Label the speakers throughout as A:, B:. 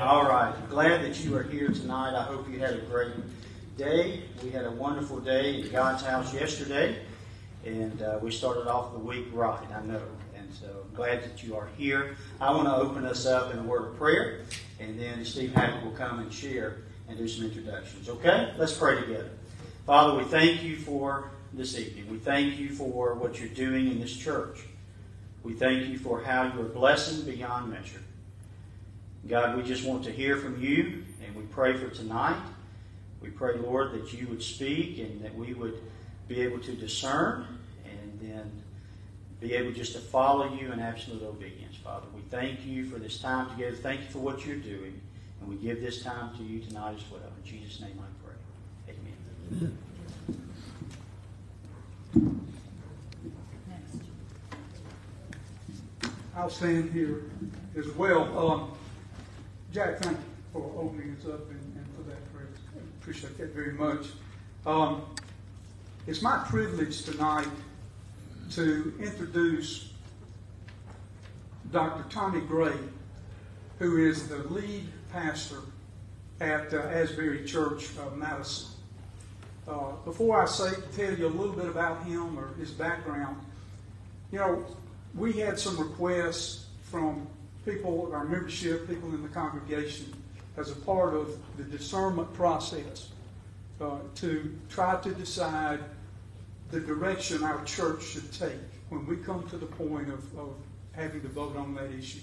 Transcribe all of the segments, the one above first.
A: All right. Glad that you are here tonight. I hope you had a great day. We had a wonderful day in God's house yesterday, and uh, we started off the week right, I know. And so I'm glad that you are here. I want to open us up in a word of prayer, and then Steve Hackett will come and share and do some introductions. Okay? Let's pray together. Father, we thank you for this evening. We thank you for what you're doing in this church. We thank you for how you are blessing beyond measure. God, we just want to hear from you, and we pray for tonight. We pray, Lord, that you would speak and that we would be able to discern and then be able just to follow you in absolute obedience, Father. We thank you for this time together. Thank you for what you're doing. And we give this time to you tonight as well. In Jesus' name I pray. Amen.
B: I'll stand here as well. Um, Jack, thank you for opening us up and, and for that prayer. I appreciate that very much. Um, it's my privilege tonight to introduce Dr. Tommy Gray, who is the lead pastor at uh, Asbury Church of Madison. Uh, before I say tell you a little bit about him or his background, you know, we had some requests from people, our membership, people in the congregation, as a part of the discernment process uh, to try to decide the direction our church should take when we come to the point of, of having to vote on that issue.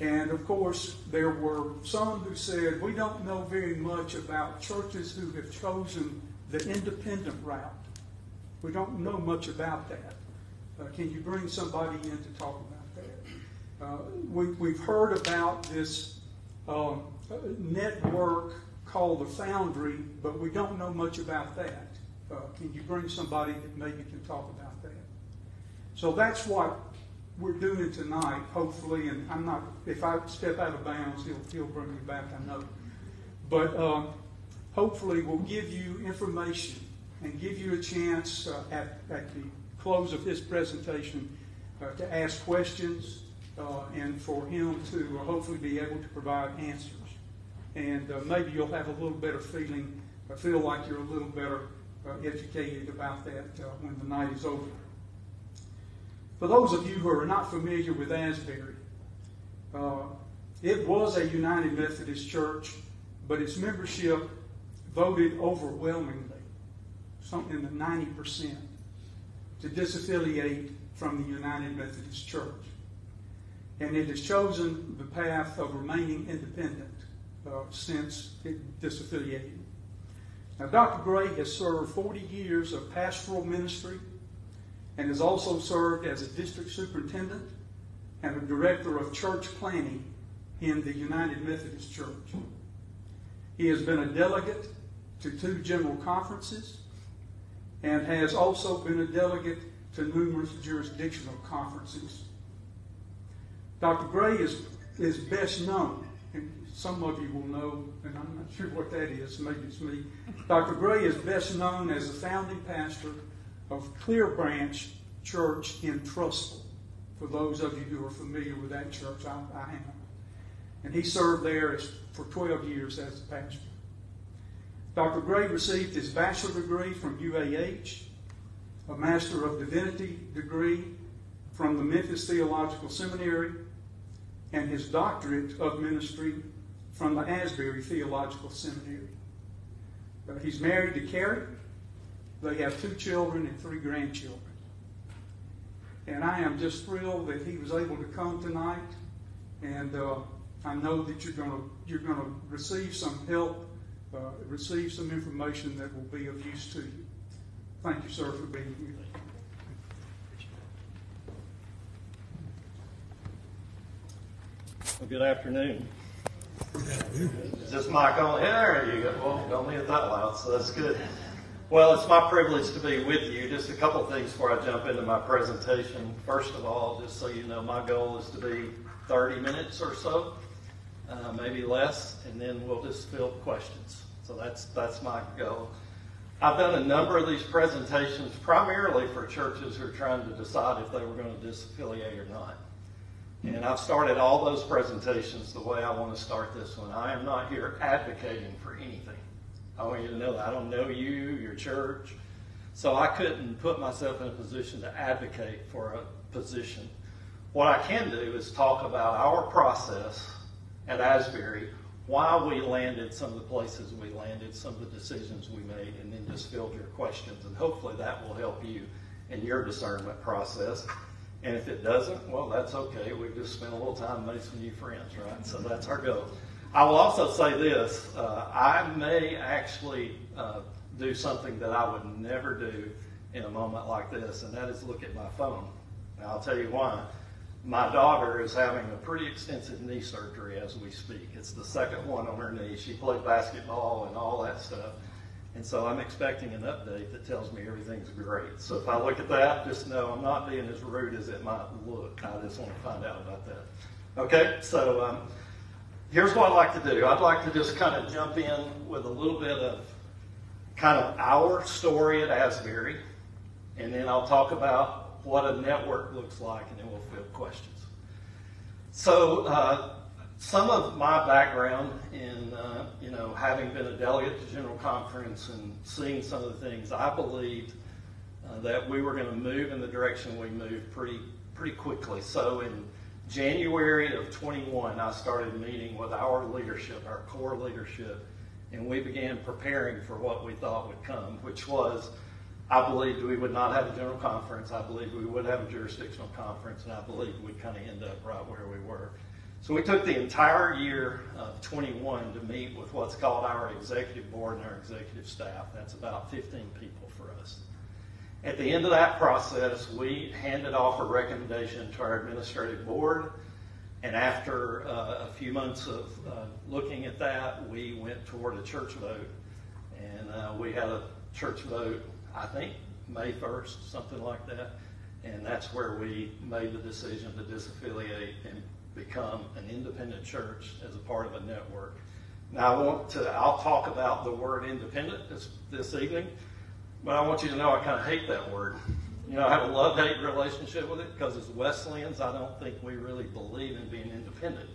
B: And of course, there were some who said, we don't know very much about churches who have chosen the independent route. We don't know much about that. Uh, can you bring somebody in to talk about? Uh, we, we've heard about this um, network called the Foundry, but we don't know much about that. Uh, can you bring somebody that maybe can talk about that? So that's what we're doing tonight, hopefully, and I'm not, if I step out of bounds, he'll, he'll bring me back, I know. But um, hopefully we'll give you information and give you a chance uh, at, at the close of his presentation uh, to ask questions uh, and for him to uh, hopefully be able to provide answers. And uh, maybe you'll have a little better feeling, uh, feel like you're a little better educated about that when the night is over. For those of you who are not familiar with Asbury, it was a United Methodist Church, but its membership voted overwhelmingly, something in the 90%, to disaffiliate from the United Methodist Church. And it has chosen the path of remaining independent uh, since it disaffiliated. Now, Dr. Gray has served 40 years of pastoral ministry and has also served as a district superintendent and a director of church planting in the United Methodist Church. He has been a delegate to two general conferences and has also been a delegate to numerous jurisdictional conferences. Dr. Gray is, is best known, and some of you will know, and I'm not sure what that is, maybe it's me. Dr. Gray is best known as the founding pastor of Clear Branch Church in Trussville. For those of you who are familiar with that church, I, I am. And he served there as, for 12 years as a pastor. Dr. Gray received his bachelor degree from UAH, a Master of Divinity degree from the Memphis Theological Seminary, and his doctorate of ministry from the Asbury Theological Seminary. Uh, he's married to Carrie. They have two children and three grandchildren. And I am just thrilled that he was able to come tonight. And uh, I know that you're going to you're going to receive some help, uh, receive some information that will be of use to you. Thank you, sir, for being here.
C: Well, good afternoon.
D: Is this mic on? There you go. Well, don't need it that loud, so that's good. Well, it's my privilege to be with you. Just a couple things before I jump into my presentation. First of all, just so you know, my goal is to be 30 minutes or so, uh, maybe less, and then we'll just field questions. So that's that's my goal. I've done a number of these presentations primarily for churches who are trying to decide if they were going to disaffiliate or not. And I've started all those presentations the way I want to start this one. I am not here advocating for anything. I want you to know that. I don't know you, your church. So I couldn't put myself in a position to advocate for a position. What I can do is talk about our process at Asbury, why we landed some of the places we landed, some of the decisions we made, and then just field your questions. And hopefully that will help you in your discernment process. And if it doesn't, well, that's okay. We've just spent a little time making some new friends, right? So that's our goal. I will also say this uh, I may actually uh, do something that I would never do in a moment like this, and that is look at my phone. Now, I'll tell you why. My daughter is having a pretty extensive knee surgery as we speak. It's the second one on her knee. She played basketball and all that stuff. And so I'm expecting an update that tells me everything's great. So if I look at that, just know I'm not being as rude as it might look. I just want to find out about that. Okay, so um, here's what I'd like to do. I'd like to just kind of jump in with a little bit of kind of our story at Asbury, and then I'll talk about what a network looks like, and then we'll field questions. So, uh, some of my background in, uh, you know, having been a delegate to General Conference and seeing some of the things, I believed uh, that we were going to move in the direction we moved pretty, pretty quickly. So, in January of 21, I started meeting with our leadership, our core leadership, and we began preparing for what we thought would come, which was I believed we would not have a general conference. I believed we would have a jurisdictional conference, and I believed we'd kind of end up right where we were. So we took the entire year of 21 to meet with what's called our executive board and our executive staff. That's about 15 people for us. At the end of that process, we handed off a recommendation to our administrative board. And after uh, a few months of uh, looking at that, we went toward a church vote. And uh, we had a church vote, I think, May 1st, something like that. And that's where we made the decision to disaffiliate and become an independent church as a part of a network. Now, I want to, I'll talk about the word independent this, this evening. But I want you to know I kind of hate that word. You know, I have a love hate relationship with it because as Wesleyans, I don't think we really believe in being independent.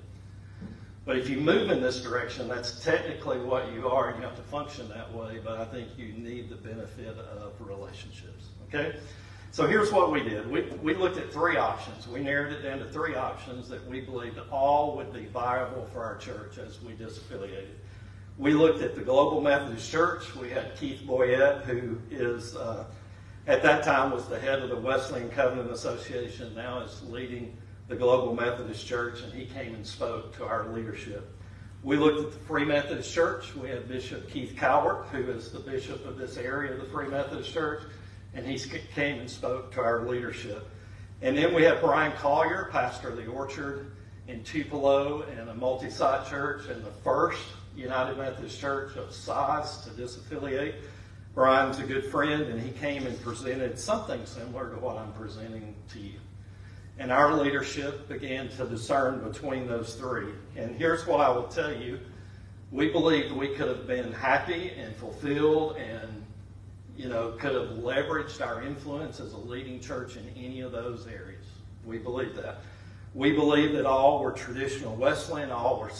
D: But if you move in this direction, that's technically what you are, you have to function that way. But I think you need the benefit of relationships. Okay? So here's what we did. We, we looked at three options. We narrowed it down to three options that we believed all would be viable for our church as we disaffiliated. We looked at the Global Methodist Church. We had Keith Boyette, who is, uh, at that time, was the head of the Wesleyan Covenant Association, now is leading the Global Methodist Church, and he came and spoke to our leadership. We looked at the Free Methodist Church. We had Bishop Keith Cowart, who is the bishop of this area of the Free Methodist Church, and he came and spoke to our leadership. And then we had Brian Collier, pastor of the Orchard in Tupelo, and a multi-site church, and the first United Methodist Church of size to disaffiliate. Brian's a good friend, and he came and presented something similar to what I'm presenting to you. And our leadership began to discern between those three. And here's what I will tell you we believed we could have been happy and fulfilled and you know could have leveraged our influence as a leading church in any of those areas we believe that we believe that all were traditional wesleyan all were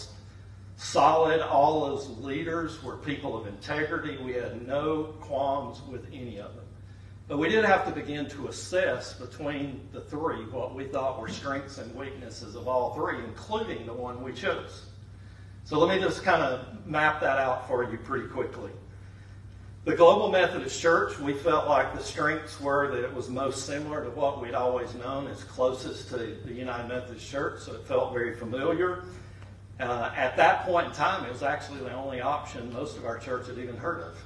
D: solid. All those leaders were people of integrity. We had no qualms with any of them. But we did have to begin to assess between the three what we thought were strengths and weaknesses of all three, including the one we chose. So let me just kind of map that out for you pretty quickly. The Global Methodist Church, we felt like the strengths were that it was most similar to what we'd always known as closest to the United Methodist Church, so it felt very familiar. Uh, at that point in time, it was actually the only option most of our church had even heard of.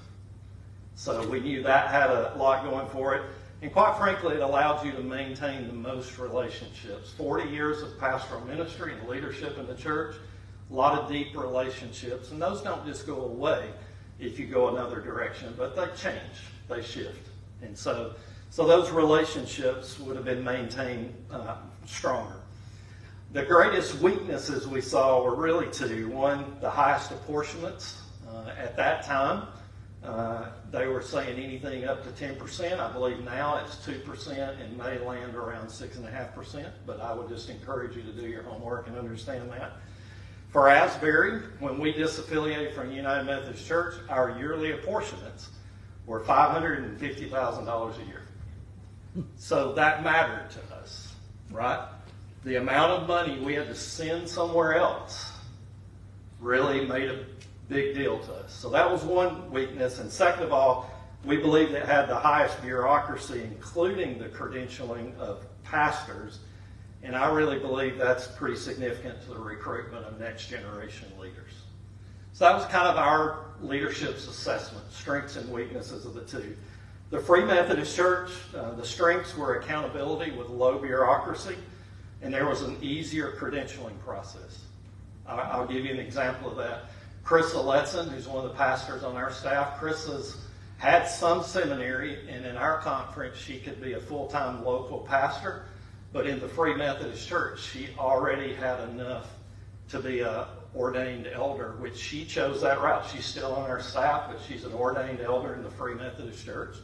D: So we knew that had a lot going for it. And quite frankly, it allowed you to maintain the most relationships. 40 years of pastoral ministry and leadership in the church, a lot of deep relationships. And those don't just go away if you go another direction, but they change, they shift. And so, so those relationships would have been maintained uh, stronger. The greatest weaknesses we saw were really two. One, the highest apportionments uh, at that time. Uh, they were saying anything up to 10%. I believe now it's 2% and may land around 6.5%, but I would just encourage you to do your homework and understand that. For Asbury, when we disaffiliated from United Methodist Church, our yearly apportionments were $550,000 a year. So that mattered to us, right? The amount of money we had to send somewhere else really made a big deal to us. So that was one weakness. And second of all, we believed it had the highest bureaucracy, including the credentialing of pastors. And I really believe that's pretty significant to the recruitment of next generation leaders. So that was kind of our leadership's assessment, strengths and weaknesses of the two. The Free Methodist Church, uh, the strengths were accountability with low bureaucracy, and there was an easier credentialing process. I- will give you an example of that. Chris Letson, who's one of the pastors on our staff, Chris has had some seminary, and in our conference, she could be a full time local pastor. But in the Free Methodist Church, she already had enough to be a ordained elder, which she chose that route. She's still on our staff, but she's an ordained elder in the Free Methodist Church.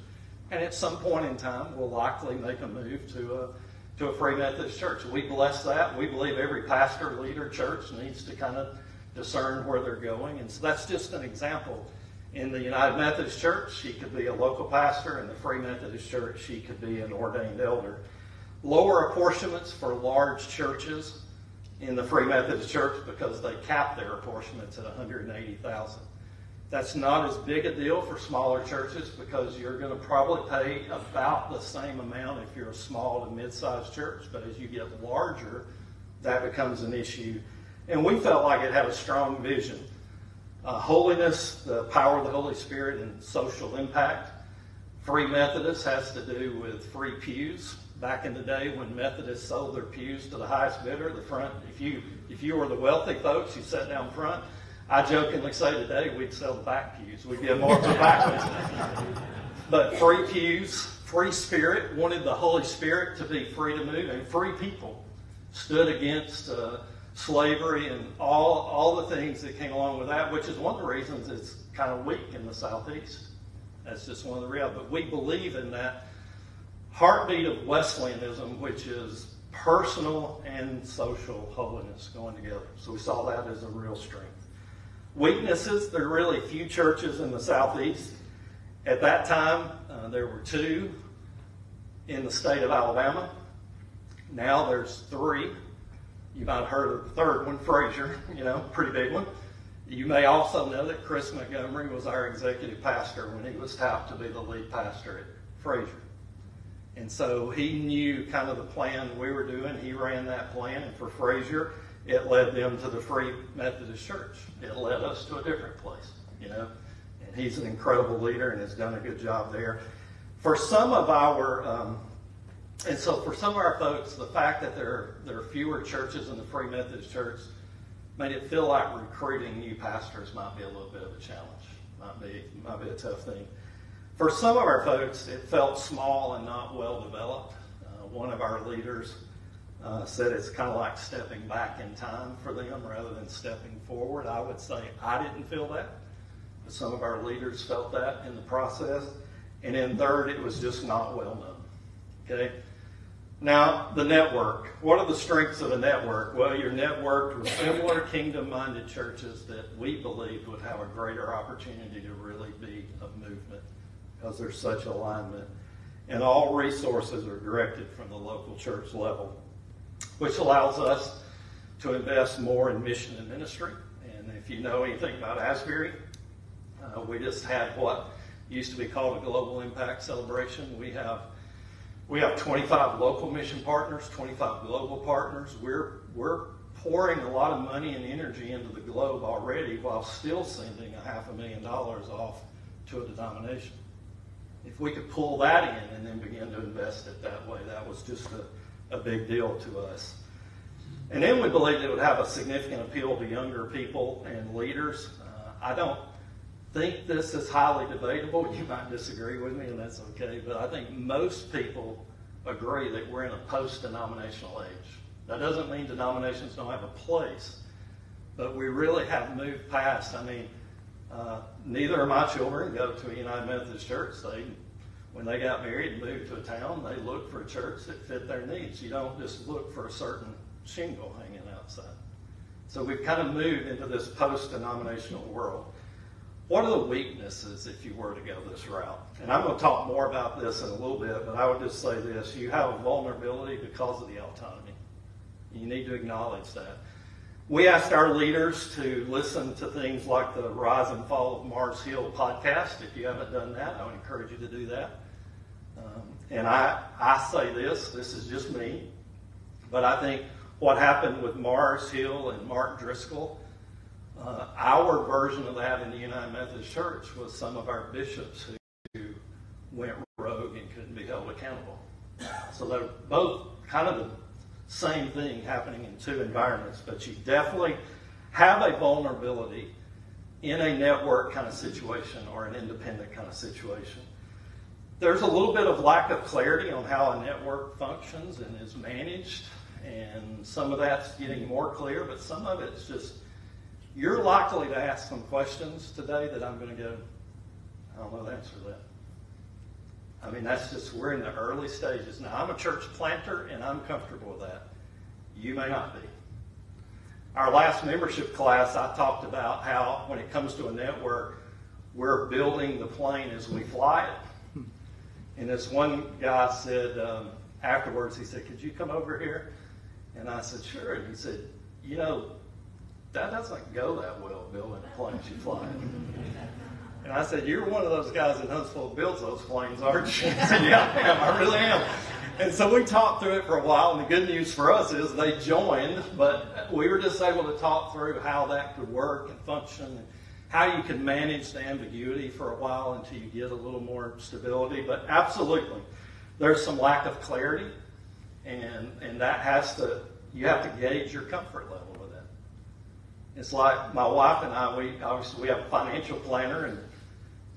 D: And at some point in time, we'll likely make a move to a, to a Free Methodist Church. We bless that. We believe every pastor, leader, church needs to kind of discern where they're going. And so that's just an example. In the United Methodist Church, she could be a local pastor. In the Free Methodist Church, she could be an ordained elder. Lower apportionments for large churches in the Free Methodist Church because they cap their apportionments at 180,000. That's not as big a deal for smaller churches because you're going to probably pay about the same amount if you're a small to mid-sized church. But as you get larger, that becomes an issue and we felt like it had a strong vision. Uh, holiness, the power of the Holy Spirit, and social impact. Free Methodist has to do with free pews. Back in the day when Methodists sold their pews to the highest bidder, the front, if you if you were the wealthy folks, you sat down front. I jokingly say today we'd sell the back pews. We'd get more the back ones. But free pews, free spirit, wanted the Holy Spirit to be free to move, and free people stood against uh, slavery and all, all the things that came along with that, which is one of the reasons it's kind of weak in the Southeast. That's just one of the real. But we believe in that heartbeat of Wesleyanism, which is personal and social holiness going together. So we saw that as a real strength. Weaknesses, there are really few churches in the Southeast. At that time, uh, there were two in the state of Alabama. Now there's three. You might have heard of the third one, Frazer, you know, pretty big one. You may also know that Chris Montgomery was our executive pastor when he was tapped to be the lead pastor at Frazer. And so he knew kind of the plan we were doing. He ran that plan, and for Frazer, it led them to the Free Methodist Church. It led us to a different place, you know. And he's an incredible leader and has done a good job there. For some of our um, and so for some of our folks, the fact that there there are fewer churches in the Free Methodist Church made it feel like recruiting new pastors might be a little bit of a challenge, might be, might be a tough thing. For some of our folks, it felt small and not well developed. Uh, one of our leaders uh, said it's kind of like stepping back in time for them rather than stepping forward. I would say I didn't feel that, but some of our leaders felt that in the process. And then third, it was just not well known. Okay? Now, the network. What are the strengths of a network? Well, you're networked with similar kingdom minded churches that we believed would have a greater opportunity to really be a movement because there's such alignment. And all resources are directed from the local church level, which allows us to invest more in mission and ministry. And if you know anything about Asbury, uh, we just had what used to be called a Global Impact Celebration. We have we have 25 local mission partners, 25 global partners. We're, we're pouring a lot of money and energy into the globe already while still sending a half a million dollars off to a denomination. If we could pull that in and then begin to invest it that way, that was just a, a big deal to us. And then we believed it would have a significant appeal to younger people and leaders. Uh, I don't think this is highly debatable. You might disagree with me, and that's okay. But I think most people agree that we're in a post denominational age. That doesn't mean denominations don't have a place, but we really have moved past. I mean, Uh, neither of my children go to a United Methodist Church. They, when they got married and moved to a town, they looked for a church that fit their needs. You don't just look for a certain shingle hanging outside. So we've kind of moved into this post-denominational world. What are the weaknesses if you were to go this route? And I'm going to talk more about this in a little bit, but I would just say this. You have a vulnerability because of the autonomy. You need to acknowledge that. We asked our leaders to listen to things like the Rise and Fall of Mars Hill podcast. If you haven't done that, I would encourage you to do that. Um, and I, I say this, this is just me, but I think what happened with Mars Hill and Mark Driscoll, uh, our version of that in the United Methodist Church was some of our bishops who, went rogue and couldn't be held accountable. So they're both kind of the same thing happening in two environments, but you definitely have a vulnerability in a network kind of situation or an independent kind of situation. There's a little bit of lack of clarity on how a network functions and is managed, and some of that's getting more clear, but some of it's just you're likely to ask some questions today that I'm going to go, I don't know the answer to that. I mean, that's just, we're in the early stages. Now, I'm a church planter and I'm comfortable with that. You may not be. Our last membership class, I talked about how when it comes to a network, we're building the plane as we fly it. And this one guy said um, afterwards, he said, Could you come over here? And I said, Sure. And he said, You know, that doesn't go that well building a plane as you fly it. And I said, You're one of those guys in Huntsville builds those planes, aren't you? Said, Yeah, I am. I really am. And so we talked through it for a while, and the good news for us is they joined, but we were just able to talk through how that could work and function, and how you can manage the ambiguity for a while until you get a little more stability. But absolutely, there's some lack of clarity, and, and that has to, you have to gauge your comfort level with it. It's like my wife and I, we obviously we have a financial planner, and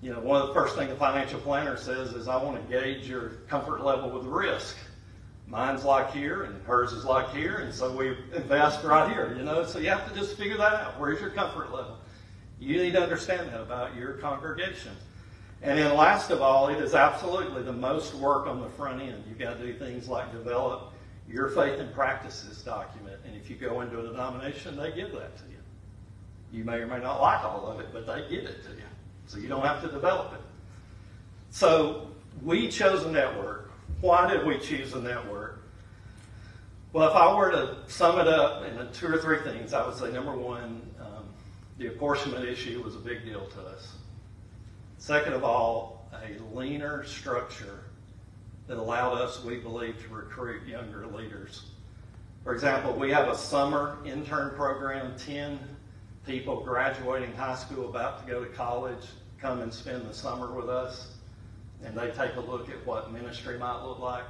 D: you know, one of the first things a financial planner says is, I want to gauge your comfort level with risk. Mine's like here, and hers is like here, and so we invest right here, you know. So you have to just figure that out. Where's your comfort level? You need to understand that about your congregation. And then last of all, it is absolutely the most work on the front end. You've got to do things like develop your faith and practices document. And if you go into a denomination, they give that to you. You may or may not like all of it, but they give it to you. So you don't have to develop it. So we chose a network. Why did we choose a network? Well, if I were to sum it up in two or three things, I would say number one, um, the apportionment issue was a big deal to us. Second of all, a leaner structure that allowed us, we believe, to recruit younger leaders. For example, we have a summer intern program, 10 people graduating high school about to go to college come and spend the summer with us and they take a look at what ministry might look like.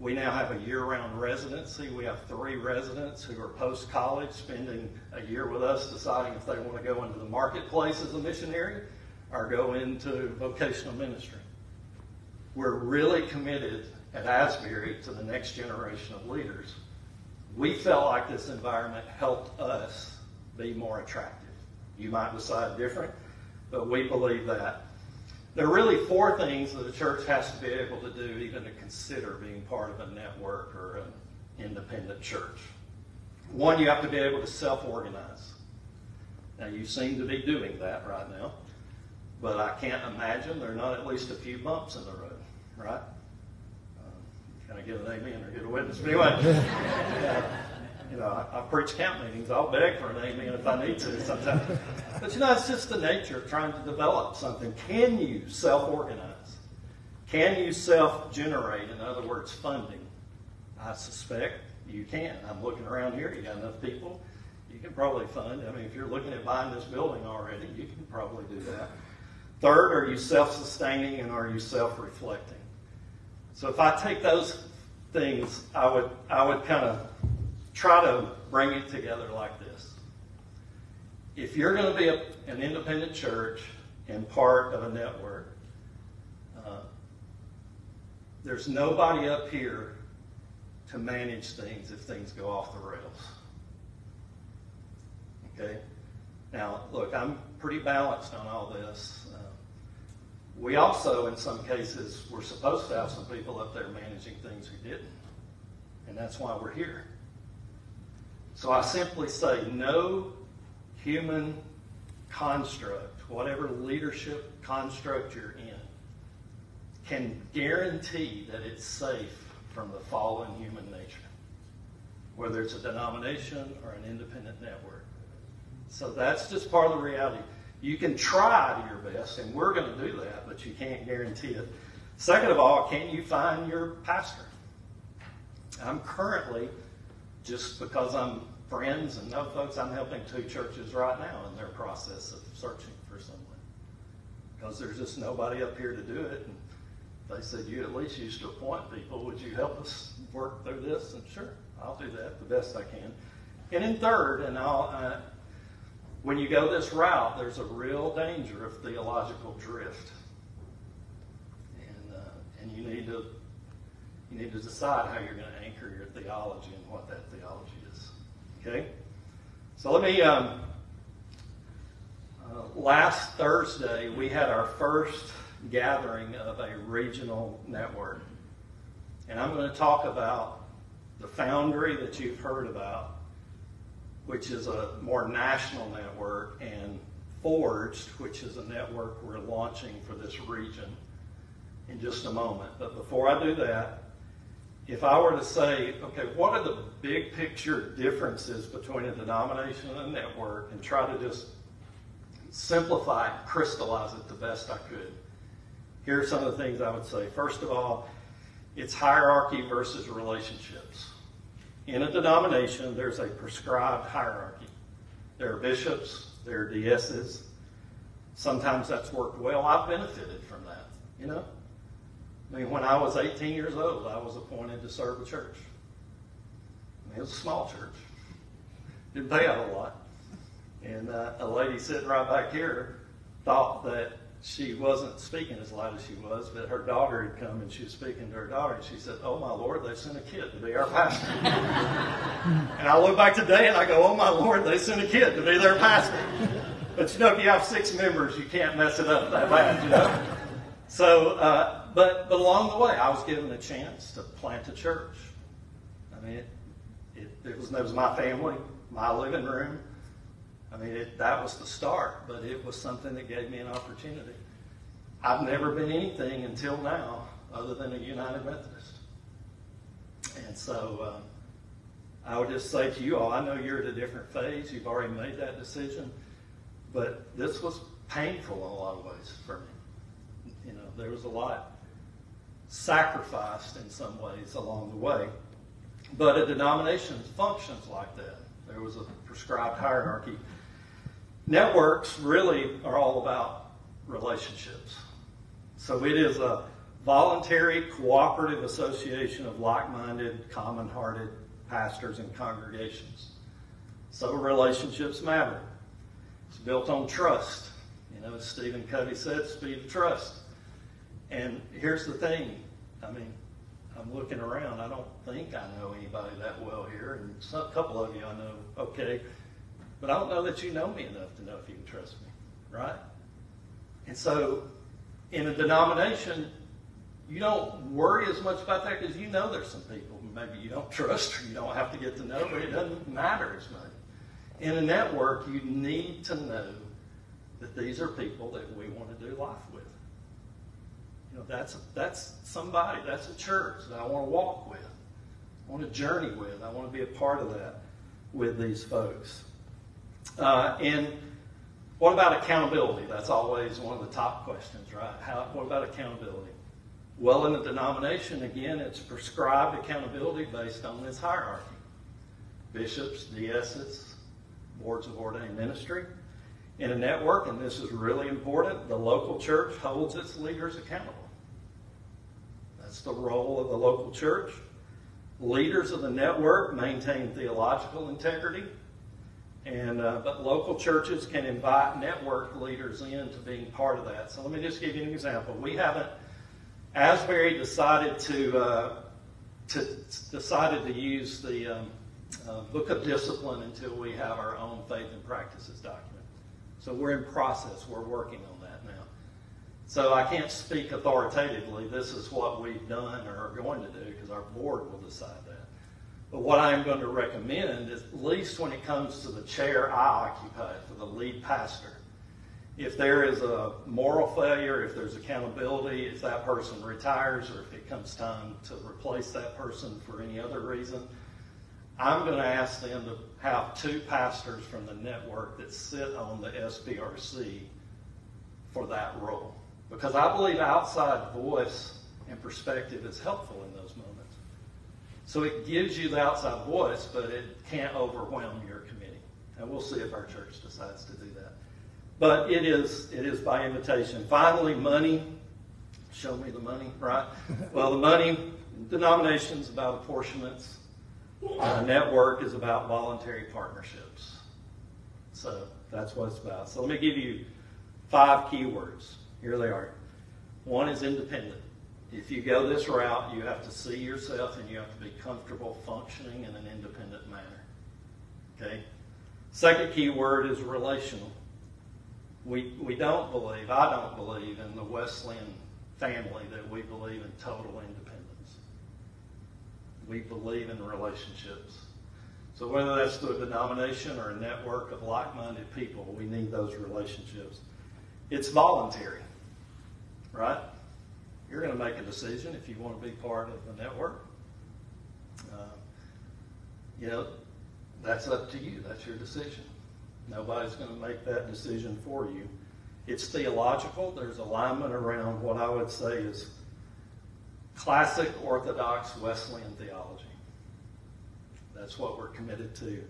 D: We now have a year-round residency. We have three residents who are post-college spending a year with us deciding if they want to go into the marketplace as a missionary or go into vocational ministry. We're really committed at Asbury to the next generation of leaders. We felt like this environment helped us be more attractive. You might decide different, but we believe that. There are really four things that a church has to be able to do, even to consider being part of a network or an independent church. One, you have to be able to self organize. Now, you seem to be doing that right now, but I can't imagine there are not at least a few bumps in the road, right? Um, can I get an amen or get a witness? But anyway, you know, I, I, preach camp meetings. I'll beg for an amen if I need to sometimes. But you know, it's just the nature of trying to develop something. Can you self organize? Can you self generate? In other words, funding. I suspect you can. I'm looking around here. You got enough people. You can probably fund. I mean, if you're looking at buying this building already, you can probably do that. Third, are you self sustaining and are you self reflecting? So if I take those things, I would I would kind of try to bring it together like this. If you're going to be a, an independent church and part of a network, uh, there's nobody up here to manage things if things go off the rails. Okay? Now, look, I'm pretty balanced on all this. Uh, we also, in some cases, were supposed to have some people up there managing things who didn't. And that's why we're here. So I simply say no human construct, whatever leadership construct you're in, can guarantee that it's safe from the fallen human nature, whether it's a denomination or an independent network. So that's just part of the reality. You can try to your best, and we're going to do that, but you can't guarantee it. Second of all, can you find your pastor? I'm currently, just because I'm friends and know folks, I'm helping two churches right now in their process of searching for someone. Because there's just nobody up here to do it. And they said, You at least used to appoint people. Would you help us work through this? And sure, I'll do that the best I can. And in third, and I'll, uh, when you go this route, there's a real danger of theological drift. And, uh, and you need to you need to decide how you're going to anchor your theology and what that theology. Okay? So let me. Um, uh, last Thursday, we had our first gathering of a regional network. And I'm going to talk about the Foundry that you've heard about, which is a more national network, and Forged, which is a network we're launching for this region in just a moment. But before I do that, if I were to say, okay, what are the big picture differences between a denomination and a network, and try to just simplify and crystallize it the best I could, here are some of the things I would say. First of all, it's hierarchy versus relationships. In a denomination, there's a prescribed hierarchy. There are bishops, there are DSs. Sometimes that's worked well. I've benefited from that, you know? I mean, when I was 18 years old, I was appointed to serve a church. I mean, it was a small church. Didn't pay out a lot. And uh, a lady sitting right back here thought that she wasn't speaking as loud as she was, but her daughter had come and she was speaking to her daughter, and she said, Oh my Lord, they sent a kid to be our pastor. and I look back today and I go, Oh my Lord, they sent a kid to be their pastor. But you know, if you have six members, you can't mess it up that bad, you know? So, uh, but, but along the way, I was given a chance to plant a church. I mean, it, it, it, was, it was my family, my living room. I mean, it, that was the start, but it was something that gave me an opportunity. I've never been anything until now other than a United Methodist. And so um, I would just say to you all, I know you're at a different phase. You've already made that decision. But this was painful in a lot of ways for me. You know, there was a lot sacrificed in some ways along the way. But a denomination functions like that. There was a prescribed hierarchy. Networks really are all about relationships. So it is a voluntary cooperative association of like minded, common hearted pastors and congregations. So relationships matter. It's built on trust. You know, as Stephen Covey said, speed of trust. And here's the thing I mean, I'm looking around. I don't think I know anybody that well here, and some, a couple of you I know okay, but I don't know that you know me enough to know if you can trust me, right? And so, in a denomination, you don't worry as much about that because you know there's some people maybe you don't trust or you don't have to get to know, but it doesn't matter as much. In a network, you need to know that these are people that we want to do life with. You know, that's, that's somebody, that's a church that I want to walk with, I want to journey with, I want to be a part of that with these folks. Uh, and what about accountability? That's always one of the top questions, right? How, what about accountability? Well, in the denomination, again, it's prescribed accountability based on this hierarchy bishops, DSs, boards of ordained ministry. In a network, and this is really important, the local church holds its leaders accountable. The role of the local church. Leaders of the network maintain theological integrity, and uh, but local churches can invite network leaders into being part of that. So let me just give you an example. We haven't Asbury decided to uh, to decided to use the um, uh, Book of Discipline until we have our own faith and practices document. So we're in process. We're working on. So I can't speak authoritatively, this is what we've done or are going to do, because our board will decide that. But what I'm going to recommend at least when it comes to the chair I occupy for the lead pastor, if there is a moral failure, if there's accountability, if that person retires, or if it comes time to replace that person for any other reason, I'm going to ask them to have two pastors from the network that sit on the SPRC for that role. Because I believe outside voice and perspective is helpful in those moments. So it gives you the outside voice, but it can't overwhelm your committee. And we'll see if our church decides to do that. But it is it is by invitation. Finally, money. Show me the money, right? Well, the money denominations about apportionments. Uh, network is about voluntary partnerships. So that's what it's about. So let me give you five keywords. Here they are. One is independent. If you go this route, you have to see yourself and you have to be comfortable functioning in an independent manner. Okay? Second key word is relational. We, we don't believe, I don't believe in the Wesleyan family that we believe in total independence. We believe in relationships. So whether that's through a denomination or a network of like-minded people, we need those relationships. It's voluntary, right? You're going to make a decision if you want to be part of the network. Uh, you know, that's up to you. That's your decision. Nobody's going to make that decision for you. It's theological. There's alignment around what I would say is classic Orthodox Wesleyan theology. That's what we're committed to.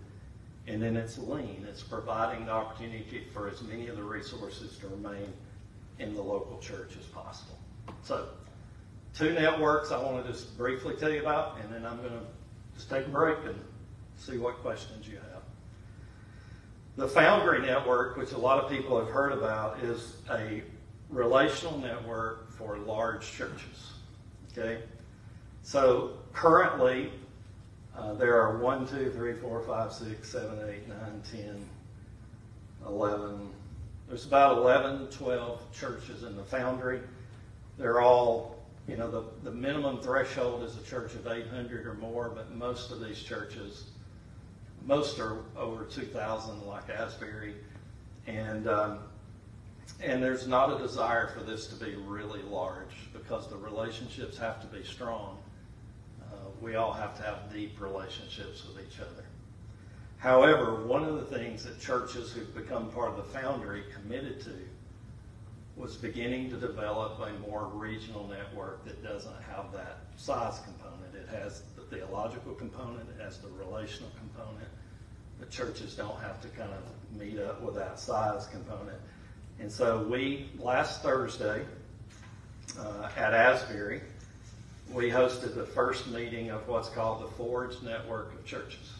D: And then it's lean. It's providing the opportunity for as many of the resources to remain in the local church as possible. So, two networks I want to just briefly tell you about, and then I'm going to just take a break and see what questions you have. The Foundry Network, which a lot of people have heard about, is a relational network for large churches. Okay? So currently, uh, there are 1, 2, 3, 4, 5, 6, 7, 8, 9, 10, 11. There's about 11, 12 churches in the Foundry. They're all, you know, the, the minimum threshold is a church of 800 or more, but most of these churches, most are over 2,000, like Asbury. And, um, and there's not a desire for this to be really large because the relationships have to be strong. Uh, we all have to have deep relationships with each other. However, one of the things that churches who've become part of the Foundry committed to was beginning to develop a more regional network that doesn't have that size component. It has the theological component, it has the relational component. The churches don't have to kind of meet up with that size component. And so we, last Thursday, uh, at Asbury, we hosted the first meeting of what's called the Forged Network of Churches.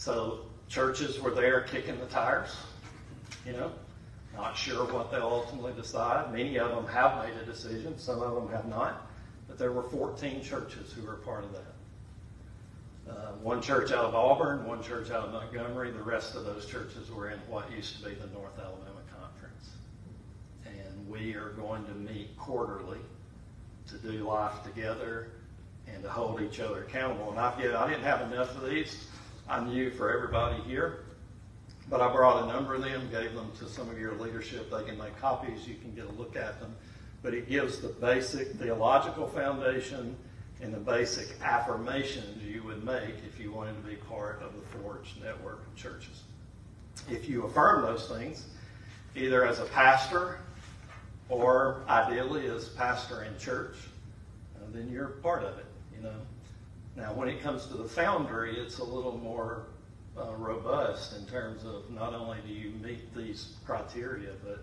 D: So churches were there kicking the tires, you know, not sure what they'll ultimately decide. Many of them have made a decision, some of them have not, but there were 14 churches who were part of that. Uh, one church out of Auburn, one church out of Montgomery, the rest of those churches were in what used to be the North Alabama Conference. And we are going to meet quarterly to do life together and to hold each other accountable. And I, I didn't have enough of these. I knew for everybody here. But I brought a number of them, gave them to some of your leadership. They can make copies. You can get a look at them. But it gives the basic theological foundation and the basic affirmations you would make if you wanted to be part of the Forged network of churches. If you affirm those things, either as a pastor or ideally as pastor in church, then you're part of it, you know. Now, when it comes to the foundry, it's a little more uh, robust in terms of not only do you meet these criteria, but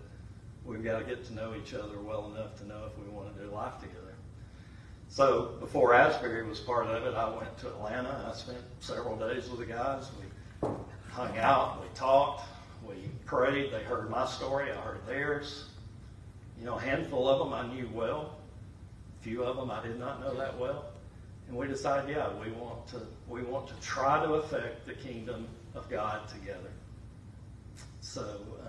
D: we've got to get to know each other well enough to know if we want to do life together. So before Asbury was part of it, I went to Atlanta. I spent several days with the guys. We hung out, we talked, we prayed. They heard my story, I heard theirs. You know, a handful of them I knew well. A few of them I did not know that well. And we decided, yeah, we want to we want to try to affect the kingdom of God together. So so, uh,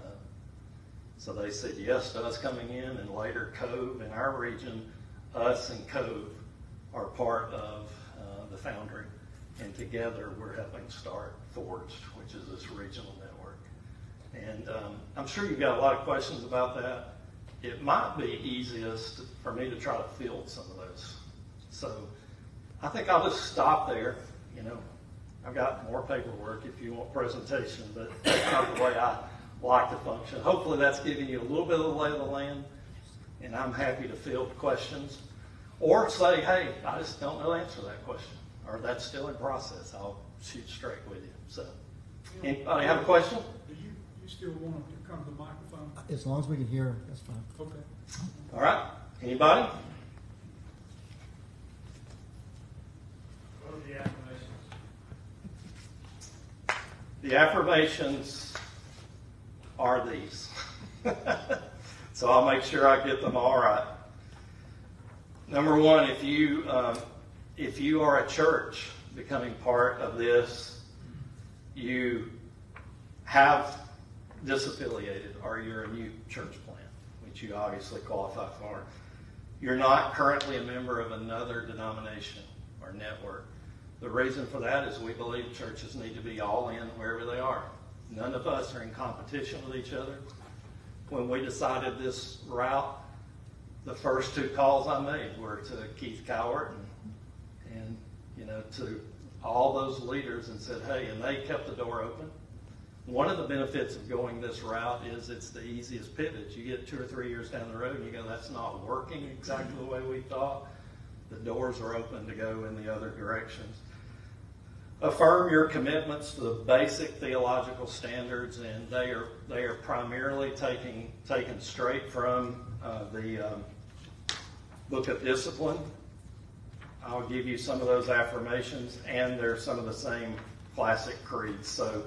D: so they said yes to us coming in, and later Cove in our region, us and Cove are part of uh, the Foundry, and together we're helping start Forged, which is this regional network. And um, I'm sure you've got a lot of questions about that. It might be easiest for me to try to field some of those. So I think I'll just stop there. You know, I've got more paperwork if you want presentation, but that's not the way I like to function. Hopefully that's giving you a little bit of the lay of the land, and I'm happy to field questions. Or say, hey, I just don't know the answer to that question, or that's still in process. I'll shoot straight with you. So, anybody have a question?
B: Do you, you still want to come to the microphone?
C: As long as we can hear him, that's fine.
B: Okay.
D: All right. Anybody?
E: What are the affirmations?
D: The affirmations are these. so I'll make sure I get them all right. Number one, if you um, if you are a church becoming part of this, you have disaffiliated or you're a new church plant, which you obviously qualify for. You're not currently a member of another denomination or network. The reason for that is we believe churches need to be all in wherever they are. None of us are in competition with each other. When we decided this route, the first two calls I made were to Keith Cowart and, and you know to all those leaders and said, hey, and they kept the door open. One of the benefits of going this route is it's the easiest pivot. You get two or three years down the road and you go, that's not working exactly the way we thought. The doors are open to go in the other directions. Affirm your commitments to the basic theological standards, and they are they are primarily taking taken straight from uh, the um, book of discipline. I'll give you some of those affirmations, and they're some of the same classic creeds. So,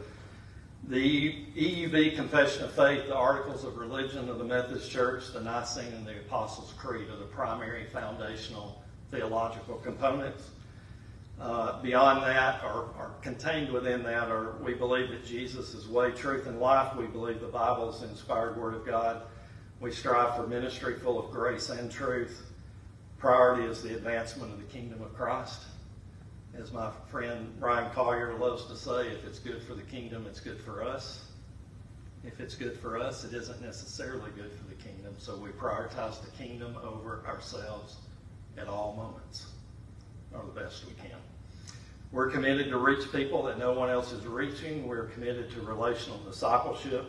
D: the EUB Confession of Faith, the Articles of Religion of the Methodist Church, the Nicene, and the Apostles' Creed are the primary foundational theological components. Uh, beyond that, or, or, contained within that, are we believe that Jesus is way, truth, and life. We believe the Bible is the inspired Word of God. We strive for ministry full of grace and truth. Priority is the advancement of the kingdom of Christ. As my friend Brian Collier loves to say, if it's good for the kingdom, it's good for us. If it's good for us, it isn't necessarily good for the kingdom. So we prioritize the kingdom over ourselves at all moments, or the best we can. We're committed to reach people that no one else is reaching. We're committed to relational discipleship.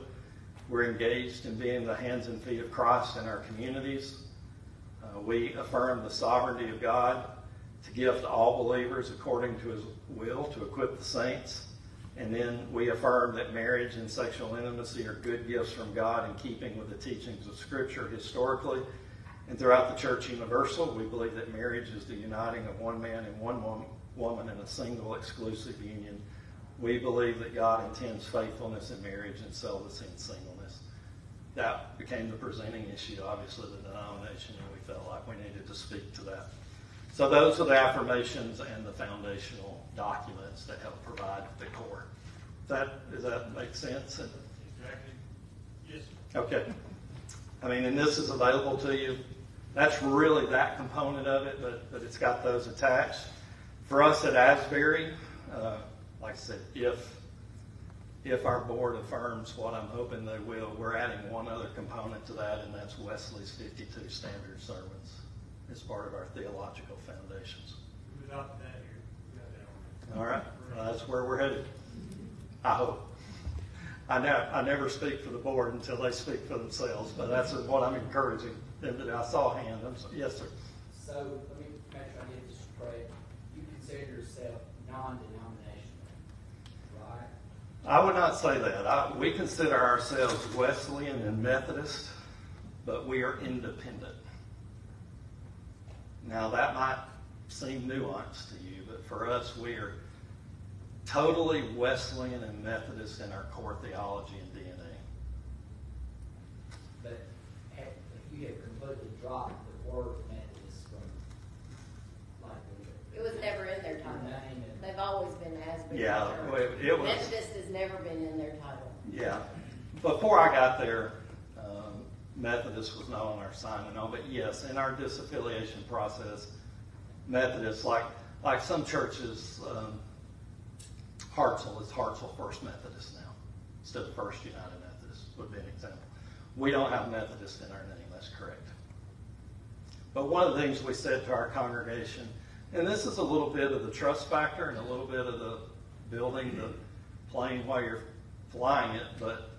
D: We're engaged in being the hands and feet of Christ in our communities. Uh, we affirm the sovereignty of God to give all believers according to his will to equip the saints. And then we affirm that marriage and sexual intimacy are good gifts from God in keeping with the teachings of Scripture historically. And throughout the Church Universal, we believe that marriage is the uniting of one man and one woman woman in a single exclusive union. We believe that God intends faithfulness in marriage and celibacy in singleness. That became the presenting issue, obviously, the denomination, and we felt like we needed to speak to that. So those are the affirmations and the foundational documents that help provide the core. That does that make sense? And,
E: Exactly. Yes.
D: okay. I mean, and this is available to you. That's really that component of it, but, but it's got those attached. For us at Asbury, uh, like I said, if if our board affirms what I'm hoping they will, we're adding one other component to that, and that's Wesley's 52 standard sermons as part of our theological foundations.
E: We adopted that here. We got on
D: All right, well, that's where we're headed. I hope. I never, I never speak for the board until they speak for themselves, but that's what I'm encouraging them to do. I saw a hand. I'm so, yes, sir.
F: So, let me make sure I get this straight. You consider yourself non-denominational, right?
D: I would not say that. I, we consider ourselves Wesleyan and Methodist, but we are independent. Now, that might seem nuanced to you, but for us, we are totally Wesleyan and Methodist in our core theology and DNA.
F: But have, you have completely dropped the word Methodist from, like,
G: It was never in their
F: your
G: title.
F: name and.
G: They've always been Asbury
D: Yeah,
G: Church.
D: it was.
G: Methodist has never been in their title.
D: Yeah, before I got there, um, Methodist was not on our sign and all, but yes, in our disaffiliation process, Methodist, like, like some churches, um, Hartselle is Hartselle First Methodist now, instead of First United Methodist would be an example. We don't have Methodist in our name, that's correct. But one of the things we said to our congregation, and this is a little bit of the trust factor and a little bit of the building the plane while you're flying it, but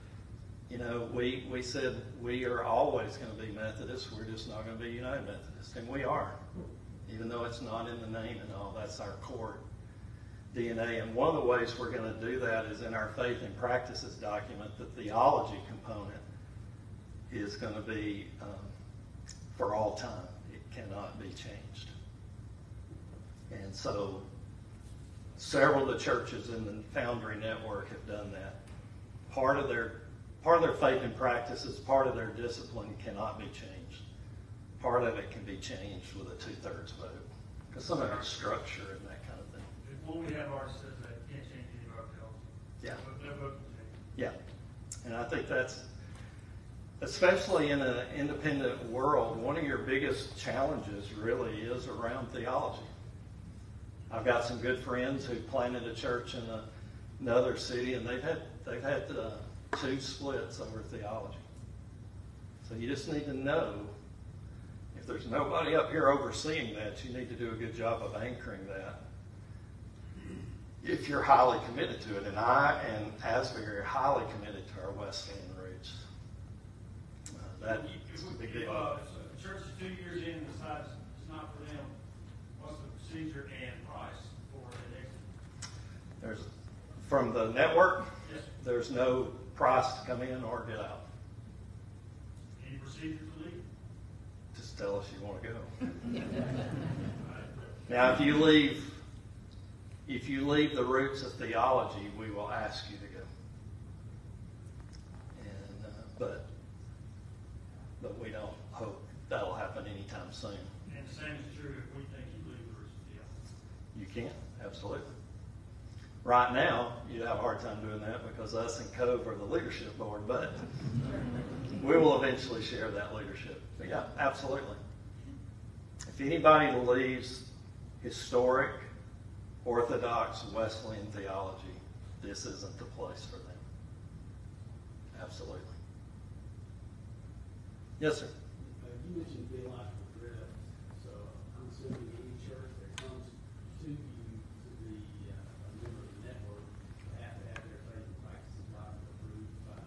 D: you know, we, we said we are always going to be Methodist. We're just not going to be United Methodist, and we are, even though it's not in the name and all. That's our core DNA. And one of the ways we're going to do that is in our faith and practices document. The theology component is going to be um, for all time. It cannot be changed. And so, several of the churches in the Foundry Network have done that. Part of their part of their faith and practices, part of their discipline cannot be changed. Part of it can be changed with a two-thirds vote. Because some of it's structure and that kind of thing.
E: What we have ours says that can't change any of our policy.
D: Yeah.
E: No vote can change.
D: Yeah. And I think that's, especially in an independent world, one of your biggest challenges really is around theology. I've got some good friends who planted a church in a, another city, and they've had they've had uh, two splits over theology. So you just need to know if there's nobody up here overseeing that, you need to do a good job of anchoring that. If you're highly committed to it, and I and Asbury are highly committed to our Wesleyan roots, uh, that
E: If we-
D: big
E: if, uh, if a church is two years in and decides it's not for them, what's the procedure and price for the next?
D: There's from the network.
E: Yes,
D: There's no price to come in or get out.
E: any procedure to leave?
D: Just tell us you want to go. Now, if you leave, if you leave the roots of theology, we will ask you to go. And, uh, but, but we don't hope that'll happen anytime soon.
E: And the same is true if we think you leave the roots of theology.
D: You can, absolutely. Right now, you'd have a hard time doing that because us and Cove are the leadership board, but we will eventually share that leadership. But yeah, absolutely. If anybody believes historic, orthodox Wesleyan theology, this isn't the place for them. Absolutely. Yes, sir.
G: Uh, You mentioned drift, so I'm assuming any church that comes to you, to the, uh, a member of the network, have to have their faith and practices document approved by.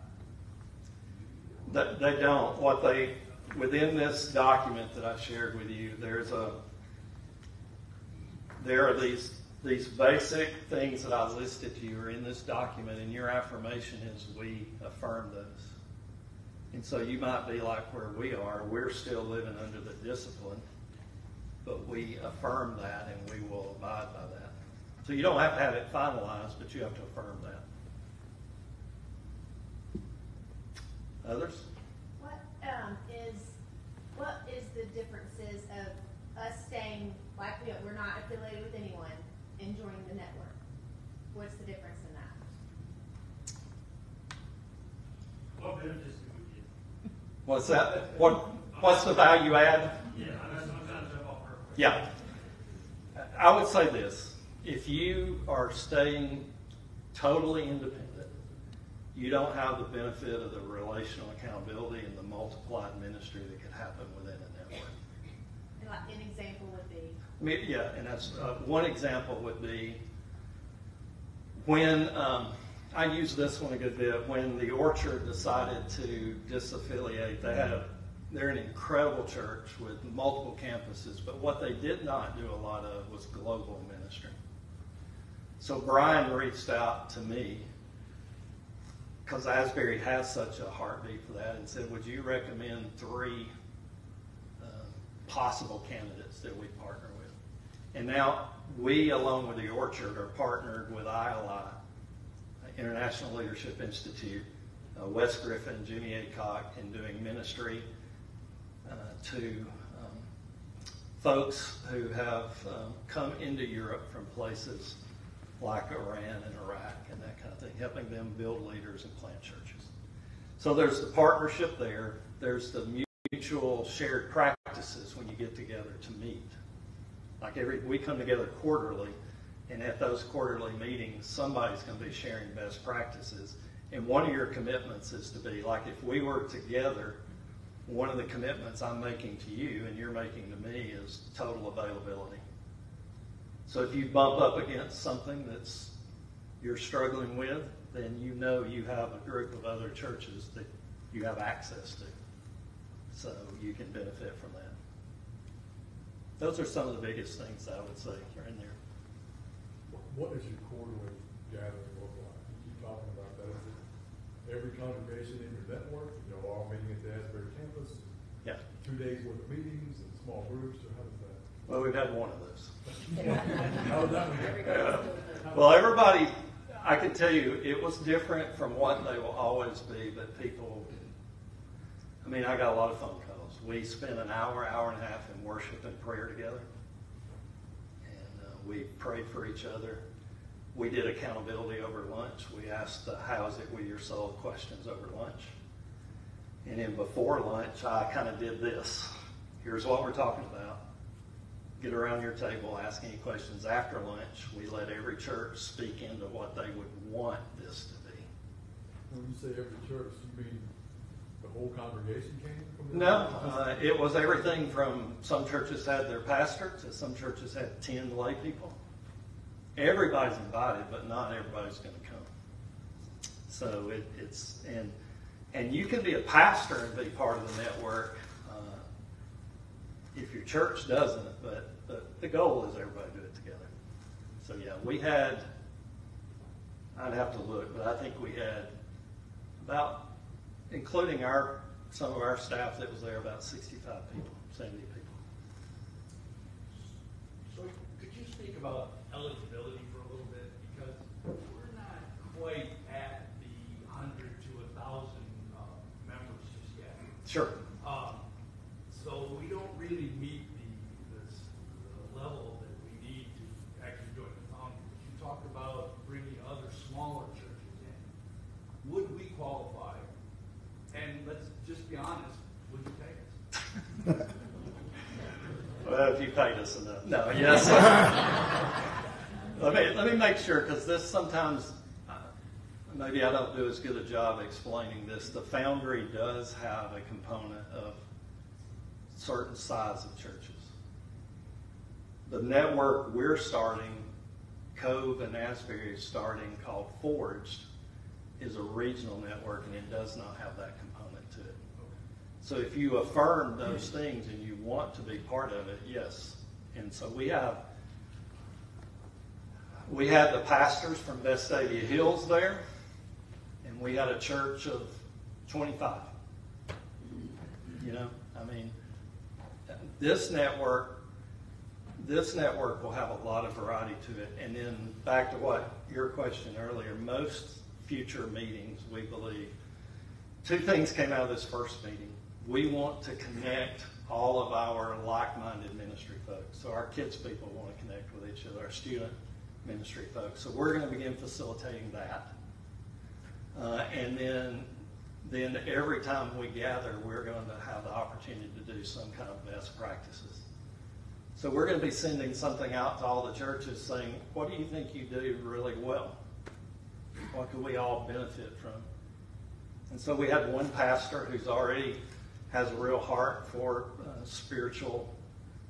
D: They, don't. What they, within this document that I shared with you, there's a, there are these, these basic things that I listed to you are in this document, and your affirmation is we affirm those. And so you might be like where we are, we're still living under the discipline, but we affirm that and we will abide by that. So you don't have to have it finalized, but you have to affirm that. Others?
H: What um, is what is the differences of us staying like we we're not affiliated with anyone and joining the network? What's the difference in that?
E: What benefits do we get?
D: What's that? What, what's the value add?
E: Yeah, I'm just, I'm trying to jump off her.
D: Yeah. I would say this, if you are staying totally independent, you don't have the benefit of the relational accountability and the multiplied ministry that could happen within a network.
H: And like an example would be
D: I mean, yeah, and that's, uh, one example would be when, um, I use this one a good bit, when the Orchard decided to disaffiliate, they had, a- they're an incredible church with multiple campuses, but what they did not do a lot of was global ministry. So Brian reached out to me, because Asbury has such a heartbeat for that, and said, would you recommend three uh, possible candidates that we partner with. And now we, along with the Orchard, are partnered with ILI, International Leadership Institute, uh, Wes Griffin, Jimmy Aycock, in doing ministry uh, to um, folks who have um, come into Europe from places like Iran and Iraq and that kind of thing, helping them build leaders and plant churches. So there's the partnership there. There's the mutual shared practices when you get together to meet. Like every, we come together quarterly, and at those quarterly meetings, somebody's going to be sharing best practices. And one of your commitments is to be like if we work together, one of the commitments I'm making to you and you're making to me is total availability. So if you bump up against something that's you're struggling with, then you know you have a group of other churches that you have access to. So you can benefit from that. Those are some of the biggest things I would say are in there.
I: What does your quarterly gathering look like? You keep talking about that. Is it every congregation in your network, you know, all meeting at the Asbury campus?
D: Yeah.
I: Two days worth of meetings and small groups, or how does that?
D: Well, we've had one of those. Well, everybody, I can tell you, it was different from what they will always be, but people, I mean, I got a lot of phone calls. We spent an hour, hour and a half in worship and prayer together. And uh, we prayed for each other. We did accountability over lunch. We asked, uh, how's it with your soul questions over lunch. And then before lunch, I kind of did this. Here's what we're talking about get around your table, ask any questions after lunch. We let every church speak into what they would want this to be.
I: When you say every church, you mean the whole congregation came from?
D: No, uh, it was everything from some churches had their pastor to some churches had 10 lay people. Everybody's invited, but not everybody's going to come. So it, it's, and, and you can be a pastor and be part of the network if your church doesn't, but, but the goal is everybody do it together. So yeah, we had, I'd have to look, but I think we had about, including our, some of our staff that was there, about 65 people, 70 people.
E: So could you speak about eligibility for a little bit? Because we're not quite at the hundred to a thousand, uh, members just yet.
D: Sure.
E: Um, so we don't really meet the, this, the level that we need to actually join the foundry. You talked about bringing other smaller churches in. Would we qualify? And let's just be honest, would you pay us?
D: Well, if you paid enough. No, yes. let me let me make sure because this sometimes uh, maybe I don't do as good a job explaining this. The Foundry does have a component of certain size of churches. The network we're starting, Cove and Asbury is starting, called Forged, is a regional network and it does not have that component to it. So if you affirm those things and you want to be part of it, yes. And so we have, we had the pastors from Vestavia Hills there, and we had a church of 25. You know, I mean, this network, this network will have a lot of variety to it. And then back to what your question earlier, most future meetings, we believe, two things came out of this first meeting. We want to connect all of our like-minded ministry folks. So our kids people want to connect with each other, our student ministry folks. So we're going to begin facilitating that. Uh, and then, then every time we gather, we're going to have the opportunity to do some kind of best practices. So we're going to be sending something out to all the churches saying, what do you think you do really well? What could we all benefit from? And so we had one pastor who's already has a real heart for uh, spiritual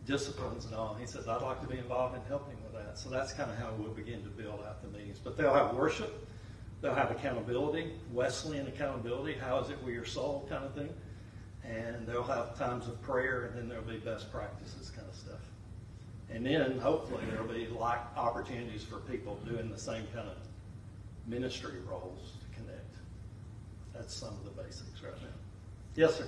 D: disciplines and all. And he says, I'd like to be involved in helping with that. So that's kind of how we'll begin to build out the meetings. But they'll have worship, they'll have accountability, Wesleyan accountability, how is it with your soul kind of thing. And they'll have times of prayer, and then there'll be best practices kind of stuff. And then hopefully there'll be like opportunities for people doing the same kind of ministry roles to connect. That's some of the basics right now. Yes, sir.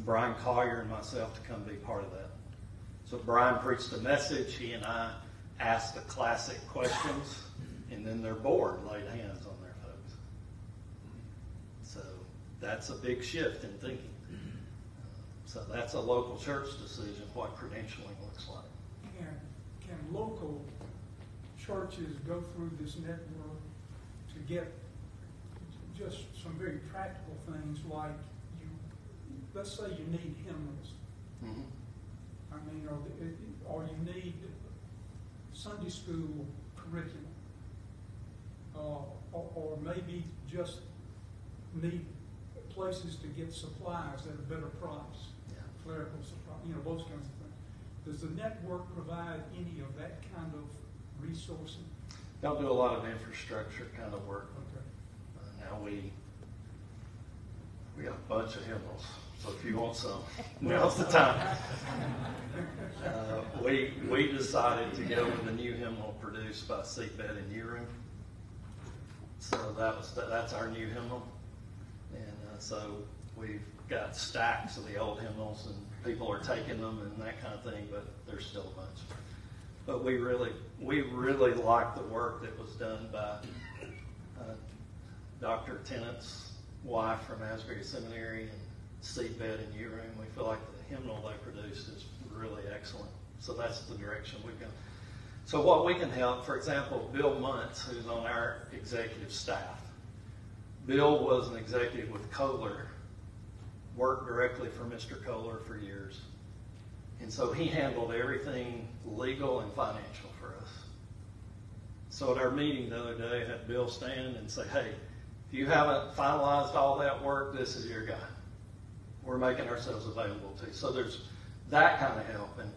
D: Brian Collier and myself to come be part of that. So Brian preached a message. He and I asked the classic questions, and then their board laid hands on their folks. So that's a big shift in thinking. So that's a local church decision what credentialing looks like.
B: Can, can local churches go through this network to get just some very practical things like let's say you need hymnals. I mean, or, the- or you need Sunday school curriculum. Uh, or, or maybe just need places to get supplies at a better price.
D: Yeah.
B: Clerical supplies, you know, those kinds of things. Does the network provide any of that kind of resourcing?
D: They'll do a lot of infrastructure kind of work.
B: Okay.
D: Uh, Now we, we got a bunch of hymnals, so if you want some, now's the time. Uh, We, we decided to go with the new hymnal produced by Seedbed and Urim. So that was, that's our new hymnal. And uh, so we've got stacks of the old hymnals and people are taking them and that kind of thing, but there's still a bunch. But we really, we really like the work that was done by uh, Dr. Tennent's wife from Asbury Seminary and Seedbed and Urim. We feel like the hymnal they produce is really excellent. So that's the direction we've gone. So what we can help, for example, Bill Muntz, who's on our executive staff. Bill was an executive with Kohler, worked directly for Mr. Kohler for years. And so he handled everything legal and financial for us. So at our meeting the other day, I had Bill stand and say, hey, if you haven't finalized all that work, this is your guy. We're making ourselves available to. So there's that kind of help. And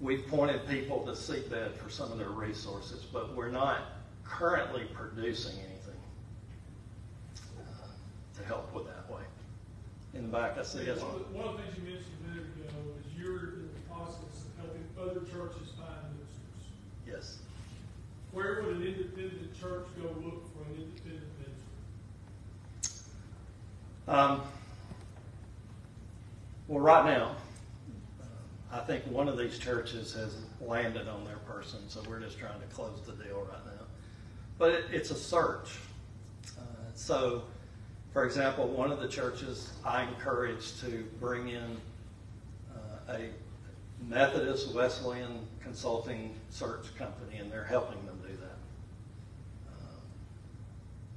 D: we've pointed people to Seedbed for some of their resources, but we're not currently producing anything uh, to help with that way. In the back, I see yes.
J: One of the- one of the things you mentioned a minute ago is you're in the process of helping other churches find ministers.
D: Yes.
J: Where would an independent church go look for an independent minister?
D: Um, well, right now, I think one of these churches has landed on their person, so we're just trying to close the deal right now. But it, it's a search. Uh, so, for example, one of the churches I encouraged to bring in uh, a Methodist Wesleyan consulting search company, and they're helping them do that.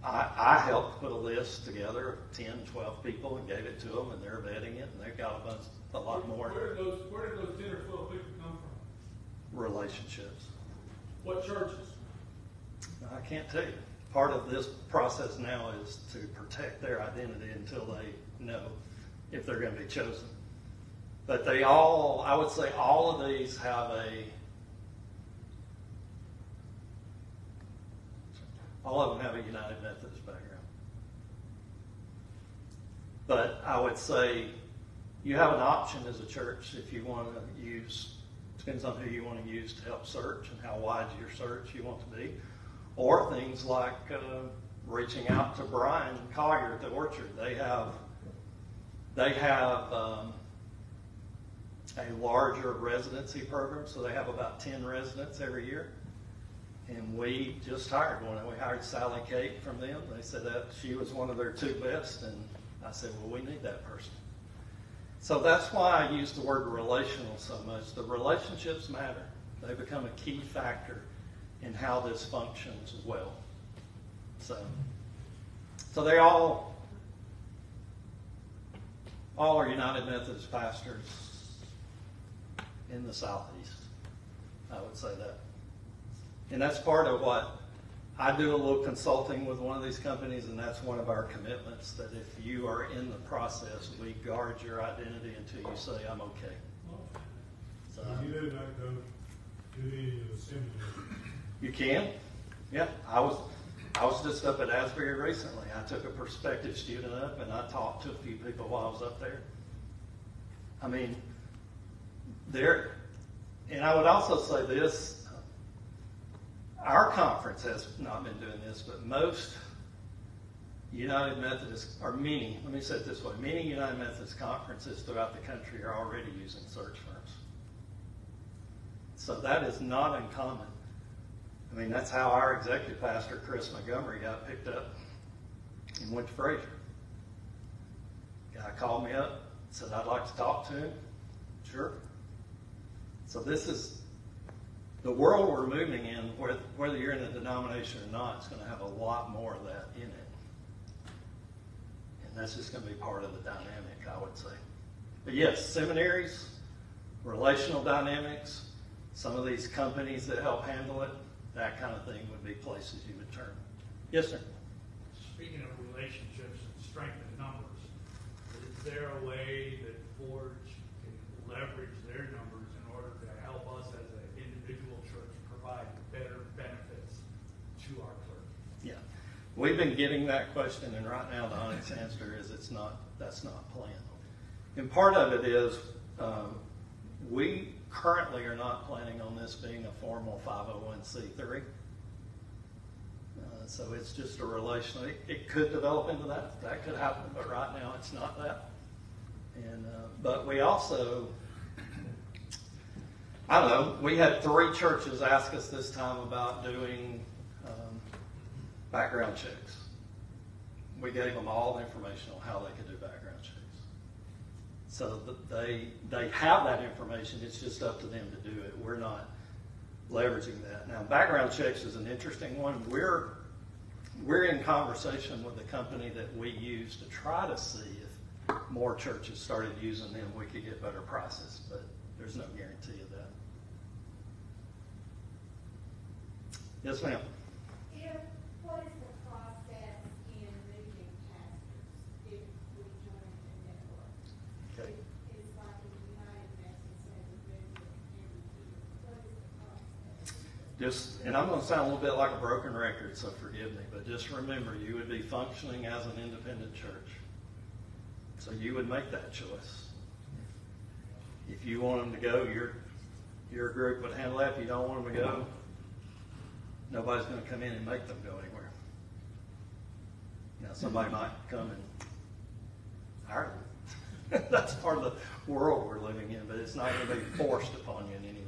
D: I, I helped put a list together of 10, 12 people and gave it to them, and they're vetting it, and they've got a bunch, a lot more
J: Where did those, where did those ten or twelve people come from?
D: relationships.
J: What churches?
D: I can't tell you. Part of this process now is to protect their identity until they know if they're going to be chosen. But they all, I would say, all of these have a, all of them have a United Methodist background. But I would say you have an option as a church if you want to use, depends on who you want to use to help search and how wide your search you want to be. Or things like uh, reaching out to Brian Collier at the Orchard. They have, they have um, a larger residency program, so they have about 10 residents every year. And we just hired one, we hired Sally Kate from them. They said that she was one of their two best, and I said, well, we need that person. So that's why I use the word relational so much. The relationships matter. They become a key factor in how this functions well. So, so they all, all are United Methodist pastors in the southeast. I would say that. And that's part of what I do a little consulting with one of these companies, and that's one of our commitments that if you are in the process, we guard your identity until you say, I'm okay. So,
I: you did not go to the seminary.
D: you can? Yeah. I was, I was just up at Asbury recently. I took a prospective student up and I talked to a few people while I was up there. I mean, there, and I would also say this, our conference has not been doing this, but most United Methodist, or many, let me say it this way, many United Methodist conferences throughout the country are already using search firms. So that is not uncommon. I mean, that's how our executive pastor, Chris Montgomery, got picked up and went to Frazer. Guy called me up, said, I'd like to talk to him. Sure. So this is the world we're moving in, whether, you're in a denomination or not, is going to have a lot more of that in it. And that's just going to be part of the dynamic, I would say. But yes, seminaries, relational dynamics, some of these companies that help handle it, that kind of thing would be places you would turn. Yes, sir.
E: Speaking of relationships and strength in numbers, is there a way that Forge can leverage their numbers in order to help us as an individual church provide better benefits to our clergy?
D: Yeah. We've been getting that question, and right now the honest answer is it's not, that's not planned. And part of it is, um, we currently are not planning on this being a formal 501c3. Uh, so it's just a relational, it, it could develop into that, that could happen, but right now it's not that. And, uh, but we also, I don't know, we had three churches ask us this time about doing, background checks. We gave them all the information on how they could do background checks. So they, they have that information, it's just up to them to do it. We're not leveraging that. Now, background checks is an interesting one. We're, we're in conversation with the company that we use to try to see if more churches started using them, we could get better prices, but there's no guarantee of that. Yes, ma'am.
K: If, what is the process in moving pastors if we join the network?
D: Okay.
K: It's like in the United Methodist, they would move it every year. What is the process?
D: Just, and I'm going to sound a little bit like a broken record, so forgive me, but just remember, you would be functioning as an independent church. So you would make that choice. If you want them to go, your, your group would handle that. If you don't want them to go, nobody's going to come in and make them go anywhere. Now, somebody might come and hire them. That's part of the world we're living in, but it's not going to be forced upon you in any.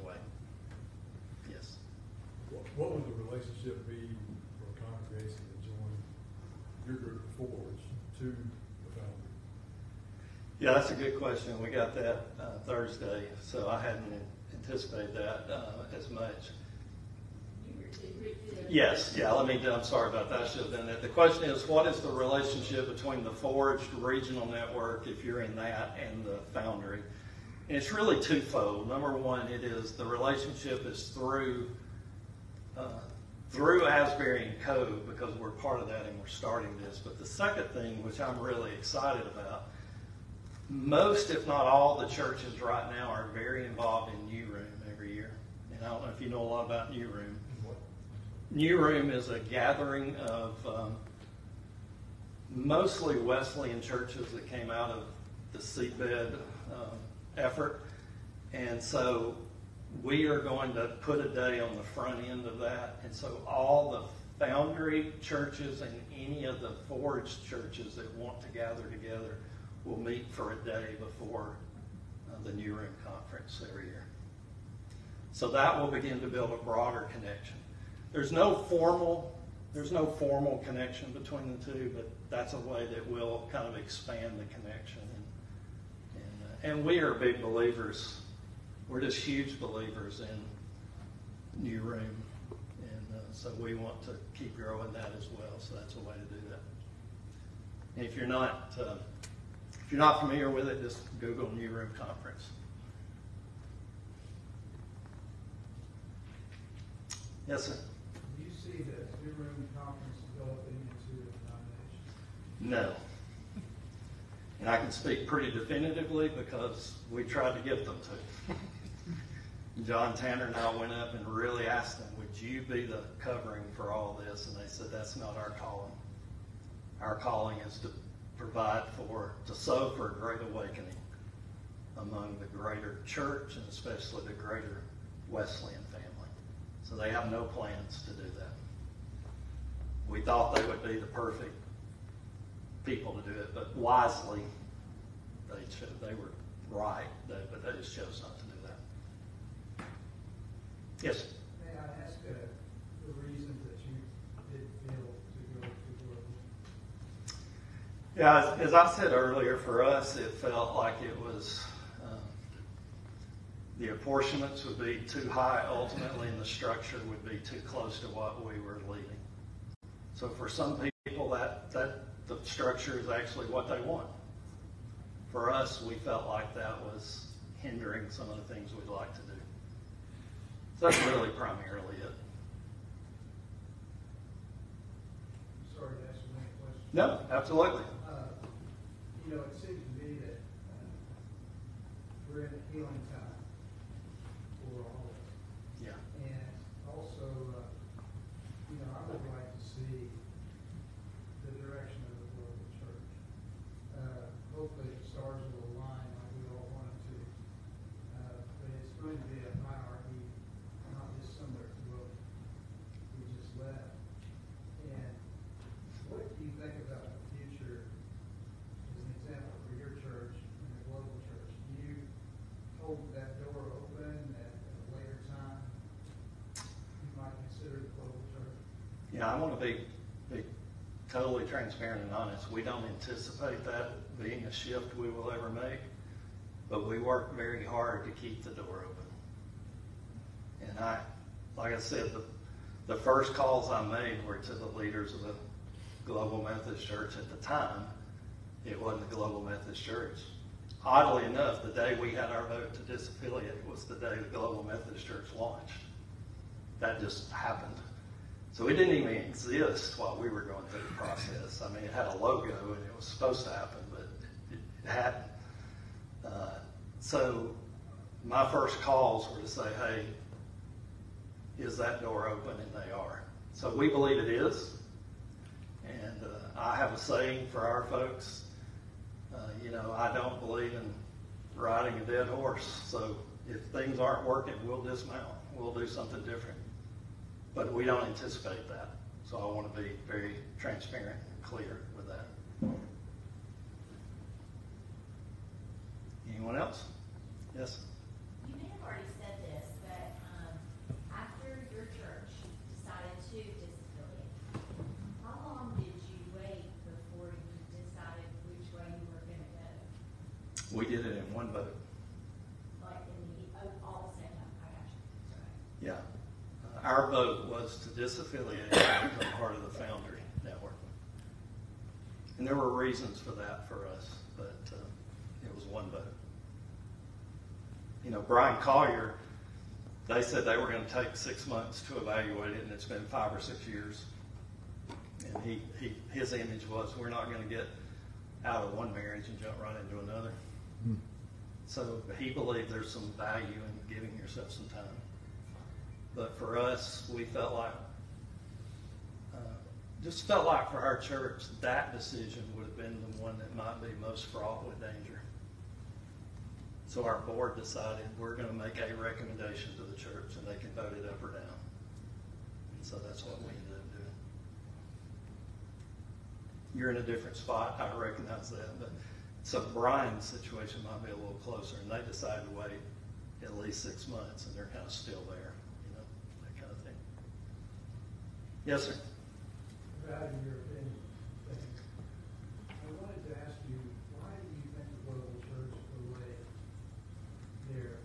I: What, would the relationship be for a congregation to join your group of Forge to the foundry?
D: Yeah, that's a good question. We got that uh, Thursday, so I hadn't anticipated that uh, as much. Yes, yeah, let me, I'm sorry about that, I should have done that. The question is, what is the relationship between the Forged Regional Network, if you're in that, and the Foundry? And it's really twofold. Number one, it is, the relationship is through, uh, through Asbury and Cove, because we're part of that and we're starting this. But the second thing, which I'm really excited about, most, if not all, the churches right now are very involved in New Room every year. And I don't know if you know a lot about New Room.
I: What?
D: New Room is a gathering of um, mostly Wesleyan churches that came out of the seedbed um, effort. And so we are going to put a day on the front end of that. And so all the foundry churches and any of the forged churches that want to gather together will meet for a day before uh, the New Room Conference every year. So that will begin to build a broader connection. There's no formal, there's no formal connection between the two, but that's a way that will kind of expand the connection. And, and, uh, and we are big believers. We're just huge believers in New Room. And uh, so we want to keep growing that as well. So that's a way to do that. And if you're not, uh, if you're not familiar with it, just Google New Room Conference. Yes, sir.
J: Do you see the New Room Conference developing into a denomination?
D: No. And I can speak pretty definitively because we tried to get them to. John Tanner and I went up and really asked them, would you be the covering for all this? And they said, that's not our calling. Our calling is to provide for, to sow for a great awakening among the greater church and especially the greater Wesleyan family. So they have no plans to do that. We thought they would be the perfect people to do it, but wisely, they cho they were right, they- but they just chose not to do that. Yes,
G: May I ask, uh, the reasons that you did feel to go to?
D: Yeah, as, as I said earlier, for us, it felt like it was, um, the apportionments would be too high ultimately, and the structure would be too close to what we were leading. So for some people, that, that, the structure is actually what they want. For us, we felt like that was hindering some of the things we'd like to do. That's really primarily it.
G: Sorry to ask you many questions.
D: No, absolutely.
G: Uh, You know, it seems to me that uh, we're in a healing time for all of us.
D: Yeah.
G: And also, uh, you know, I would like to see the direction of the global church. Uh, Hopefully, the stars will align like we all want it to. Uh, But it's going to be a hierarchy, not dissimilar to what we just left. And what do you think about the future, as an example, for your church and the global church? Do you hold that door open at at a later time? You might consider the global church?
D: Yeah, I want to be, be totally transparent and honest. We don't anticipate that being a shift we will ever make, but we work very hard to keep the door open. And I, like I said, the, the first calls I made were to the leaders of the Global Methodist Church at the time. It wasn't the Global Methodist Church. Oddly enough, the day we had our vote to disaffiliate was the day the Global Methodist Church launched. That just happened. So it didn't even exist while we were going through the process. I mean, it had a logo and it was supposed to happen, but it, hadn't. Uh, so my first calls were to say, hey, is that door open? And they are. So we believe it is. And uh, I have a saying for our folks. Uh, you know, I don't believe in riding a dead horse. So if things aren't working, we'll dismount. We'll do something different. But we don't anticipate that. So I want to be very transparent and clear with that. Anyone else? Yes?
L: You may have already said this, but um, after your church decided to disaffiliate, how long did you wait before you decided which way you were going to go?
D: We did it in one vote.
L: Like in the, oh, all the same time? I got you. Sorry.
D: Yeah. Uh, Our vote was to disaffiliate and become part of the Foundry Network. And there were reasons for that for us, but uh, it was one vote. You know, Brian Collier, they said they were going to take six months to evaluate it, and it's been five or six years. And he, he his image was, we're not going to get out of one marriage and jump right into another. So he believed there's some value in giving yourself some time. But for us, we felt like, uh, just felt like for our church, that decision would have been the one that might be most fraught with danger. So our board decided we're going to make a recommendation to the church and they can vote it up or down. And so that's what we ended up doing. You're in a different spot, I recognize that, but so Brian's situation might be a little closer and they decided to wait at least six months and they're kind of still there, you know, that kind of thing. Yes, sir.
G: Value your opinion. I wanted to ask you, why do you think the global church delayed their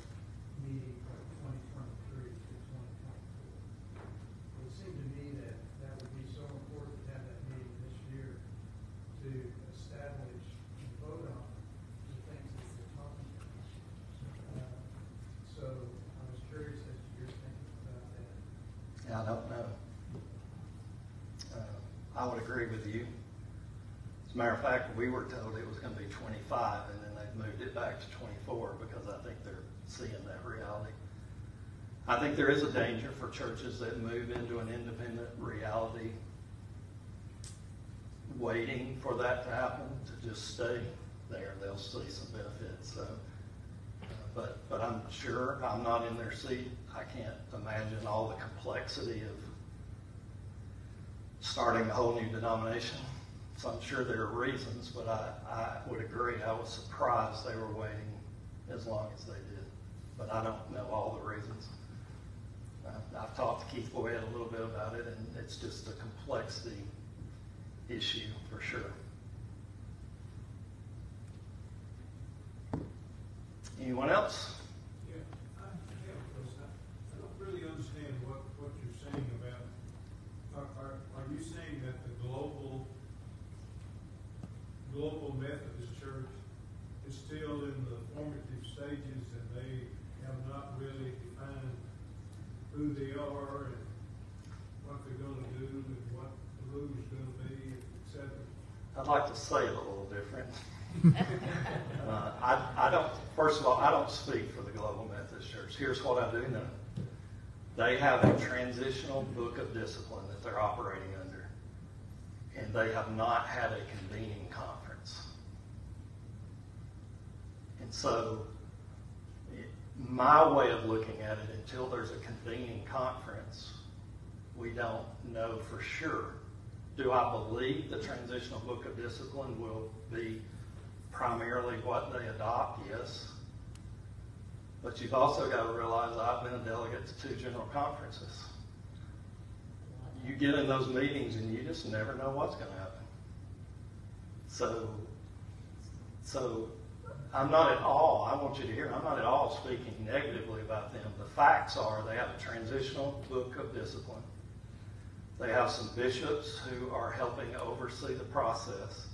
G: meeting from twenty twenty-three to twenty twenty-four? It would seem to me that that would be so important to have that meeting this year to establish and vote on the things that we're talking about. Uh, So I was curious as to your thinking about that.
D: I don't know. Uh, I would agree with you. As a matter of fact, we were told it was going to be 25, and then they've moved it back to 24 because I think they're seeing that reality. I think there is a danger for churches that move into an independent reality, waiting for that to happen, to just stay there. They'll see some benefits. So uh, But, but I'm sure, I'm not in their seat, I can't imagine all the complexity of starting a whole new denomination. So I'm sure there are reasons, but I, I would agree, I was surprised they were waiting as long as they did. But I don't know all the reasons. Uh, I've talked to Keith Boyd a little bit about it, and it's just a complexity issue for sure. Anyone else?
M: Yeah, I have, because I, I don't really understand what, what you're saying about, are, are, are you saying that the global, global Methodist Church is still in the formative stages and they have not really defined who they are and what they're gonna do and what the rules are gonna be, et cetera?
D: I'd like to say it a little different. Uh, I, I don't, first of all, I don't speak for the Global Methodist Church. Here's what I do know. They have a transitional book of discipline that they're operating under. And they have not had a convening conference. And so, it- my way of looking at it, until there's a convening conference, we don't know for sure. Do I believe the transitional book of discipline will be primarily what they adopt? Yes. But you've also got to realize I've been a delegate to two general conferences. You get in those meetings and you just never know what's going to happen. So, so I'm not at all, I want you to hear, I'm not at all speaking negatively about them. The facts are they have a transitional book of discipline. They have some bishops who are helping oversee the process.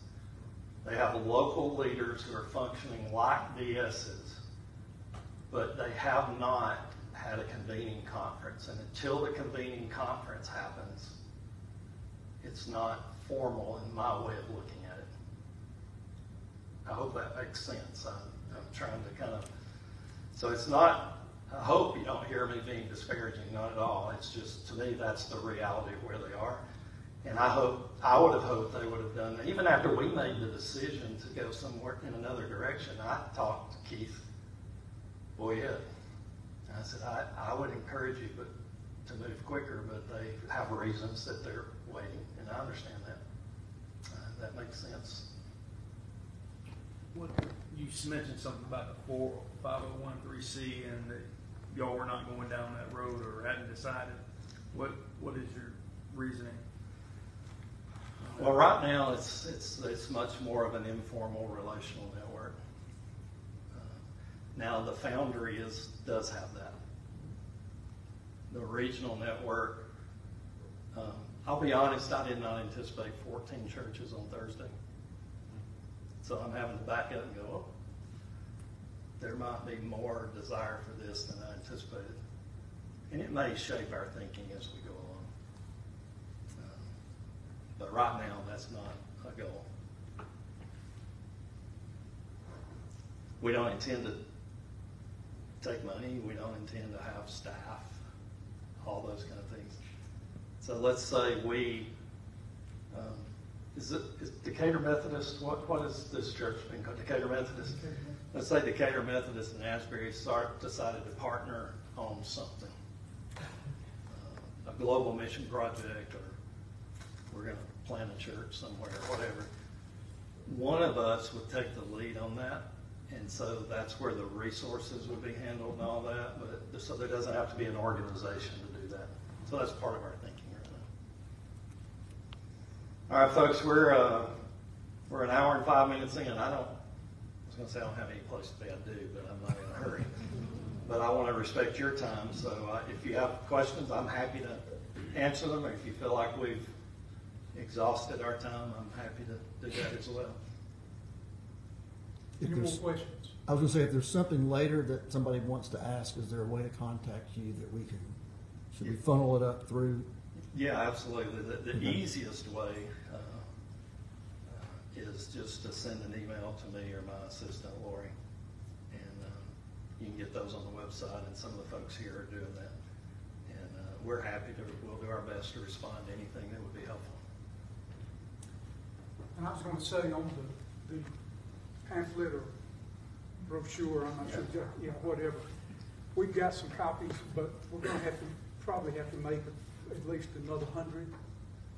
D: They have local leaders who are functioning like DSs, but they have not had a convening conference. And until the convening conference happens, it's not formal in my way of looking at it. I hope that makes sense. I'm, I'm trying to kind of, so it's not, I hope you don't hear me being disparaging, not at all. It's just, to me, that's the reality of where they are. And I hope, I would have hoped they would have done, that. even after we made the decision to go somewhere in another direction, I talked to Keith Boyette. I said, I, I would encourage you but to move quicker, but they have reasons that they're waiting, and I understand that. Uh, that makes sense.
N: What, you mentioned something about the four, five oh one three C and that y'all were not going down that road or hadn't decided. What, what is your reasoning?
D: Well, right now, it's, it's, it's much more of an informal relational network. Uh, Now, the Foundry is, does have that. The regional network, um, I'll be honest, I did not anticipate fourteen churches on Thursday. So I'm having to back up and go, oh, there might be more desire for this than I anticipated. And it may shape our thinking as we go along. Um, But right now, that's not a goal. We don't intend to take money, we don't intend to have staff, all those kind of things. So let's say we, um, is it, is Decatur Methodist, what, what is this church being called, Decatur Methodist? Let's say Decatur Methodist and Asbury start, decided to partner on something. Uh, A global mission project, or we're gonna plant a church somewhere, or whatever. One of us would take the lead on that, and so that's where the resources would be handled and all that, but, so there doesn't have to be an organization to do that. So that's part of our thinking right now. All right, folks, we're, uh, we're an hour and five minutes in, I don't, I was gonna say I don't have any place to be, I do, but I'm not in a hurry. But I wanna respect your time, so uh, if you have questions, I'm happy to answer them, or if you feel like we've exhausted our time, I'm happy to do that as well.
C: If
B: Any more questions?
C: I was gonna say, if there's something later that somebody wants to ask, is there a way to contact you that we can, should we funnel it up through?
D: Yeah, absolutely. The, the
C: Okay.
D: easiest way is just to send an email to me or my assistant Lori, and um, you can get those on the website. And some of the folks here are doing that, and uh, we're happy to. We'll do our best to respond to anything that would be helpful.
B: And I was gonna say on the, the pamphlet or brochure, I'm not sure, yeah, whatever. We've got some copies, but we're gonna have to, probably have to make at least another hundred.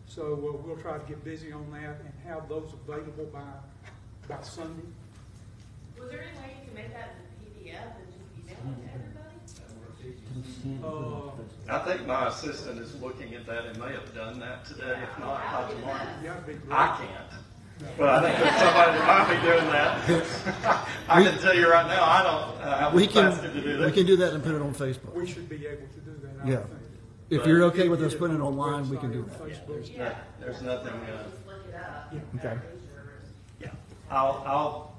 B: So uh, we'll try to get busy on that and have those available by, by Sunday.
H: Was there any way you can make that in a PDF and just email it to everybody?
B: Uh,
D: I think my assistant is looking at that and may have done that today, if not by tomorrow.
B: yeah, it'd be great.
D: I can't. But I think there's somebody that might be doing that. I can tell you right now, I don't uh, have
C: We
D: the
C: can,
D: capacity to do that.
C: we
D: that.
C: can do that and put it on Facebook.
B: We should be able to do that, I
C: Yeah.
B: think.
C: If you're okay with us putting it online, we can do that.
D: Yeah, there's, no- there's nothing, uh,
H: Just look it up.
C: Okay.
D: yeah. I'll, I'll,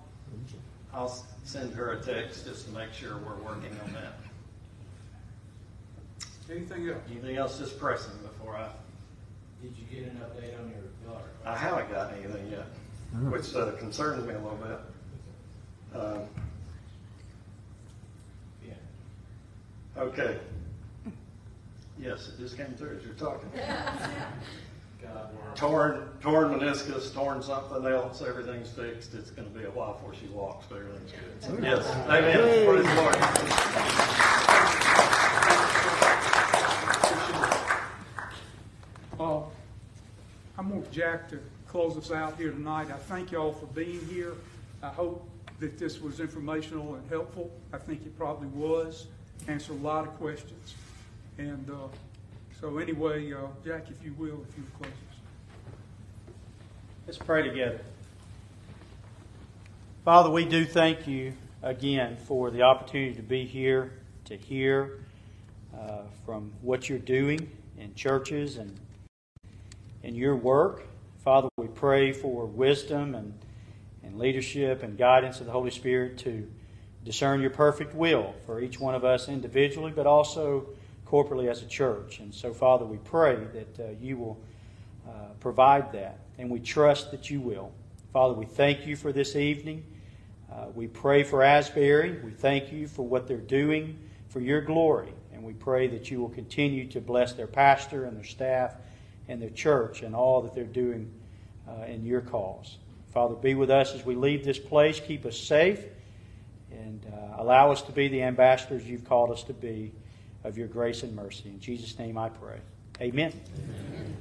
D: I'll s- send her a text just to make sure we're working on that.
B: Anything else?
D: Anything else just pressing before I,
F: Did you get an update on your daughter?
D: I haven't got anything yet, which uh, concerns me a little bit. Um,
F: Yeah.
D: Okay. Yes, it just came through as you're talking. Torn, torn meniscus, torn something else, everything's fixed. It's gonna be a while before she walks, but everything's good. Yes, amen. Praise the Lord.
B: Uh, I'm going to Jack to close us out here tonight. I thank y'all for being here. I hope that this was informational and helpful. I think it probably was. Answered a lot of questions. And uh, so anyway, uh, Jack, if you will, if you would close us.
A: Let's pray together. Father, we do thank you again for the opportunity to be here, to hear uh, from what you're doing in churches and in your work. Father, we pray for wisdom and, and leadership and guidance of the Holy Spirit to discern your perfect will for each one of us individually, but also corporately as a church. And so, Father, we pray that uh, you will uh, provide that, and we trust that you will. Father, we thank you for this evening. Uh, we pray for Asbury. We thank you for what they're doing for your glory, and we pray that you will continue to bless their pastor and their staff and their church and all that they're doing uh, in your cause. Father, be with us as we leave this place. Keep us safe and uh, allow us to be the ambassadors you've called us to be of your grace and mercy. In Jesus' name I pray. Amen.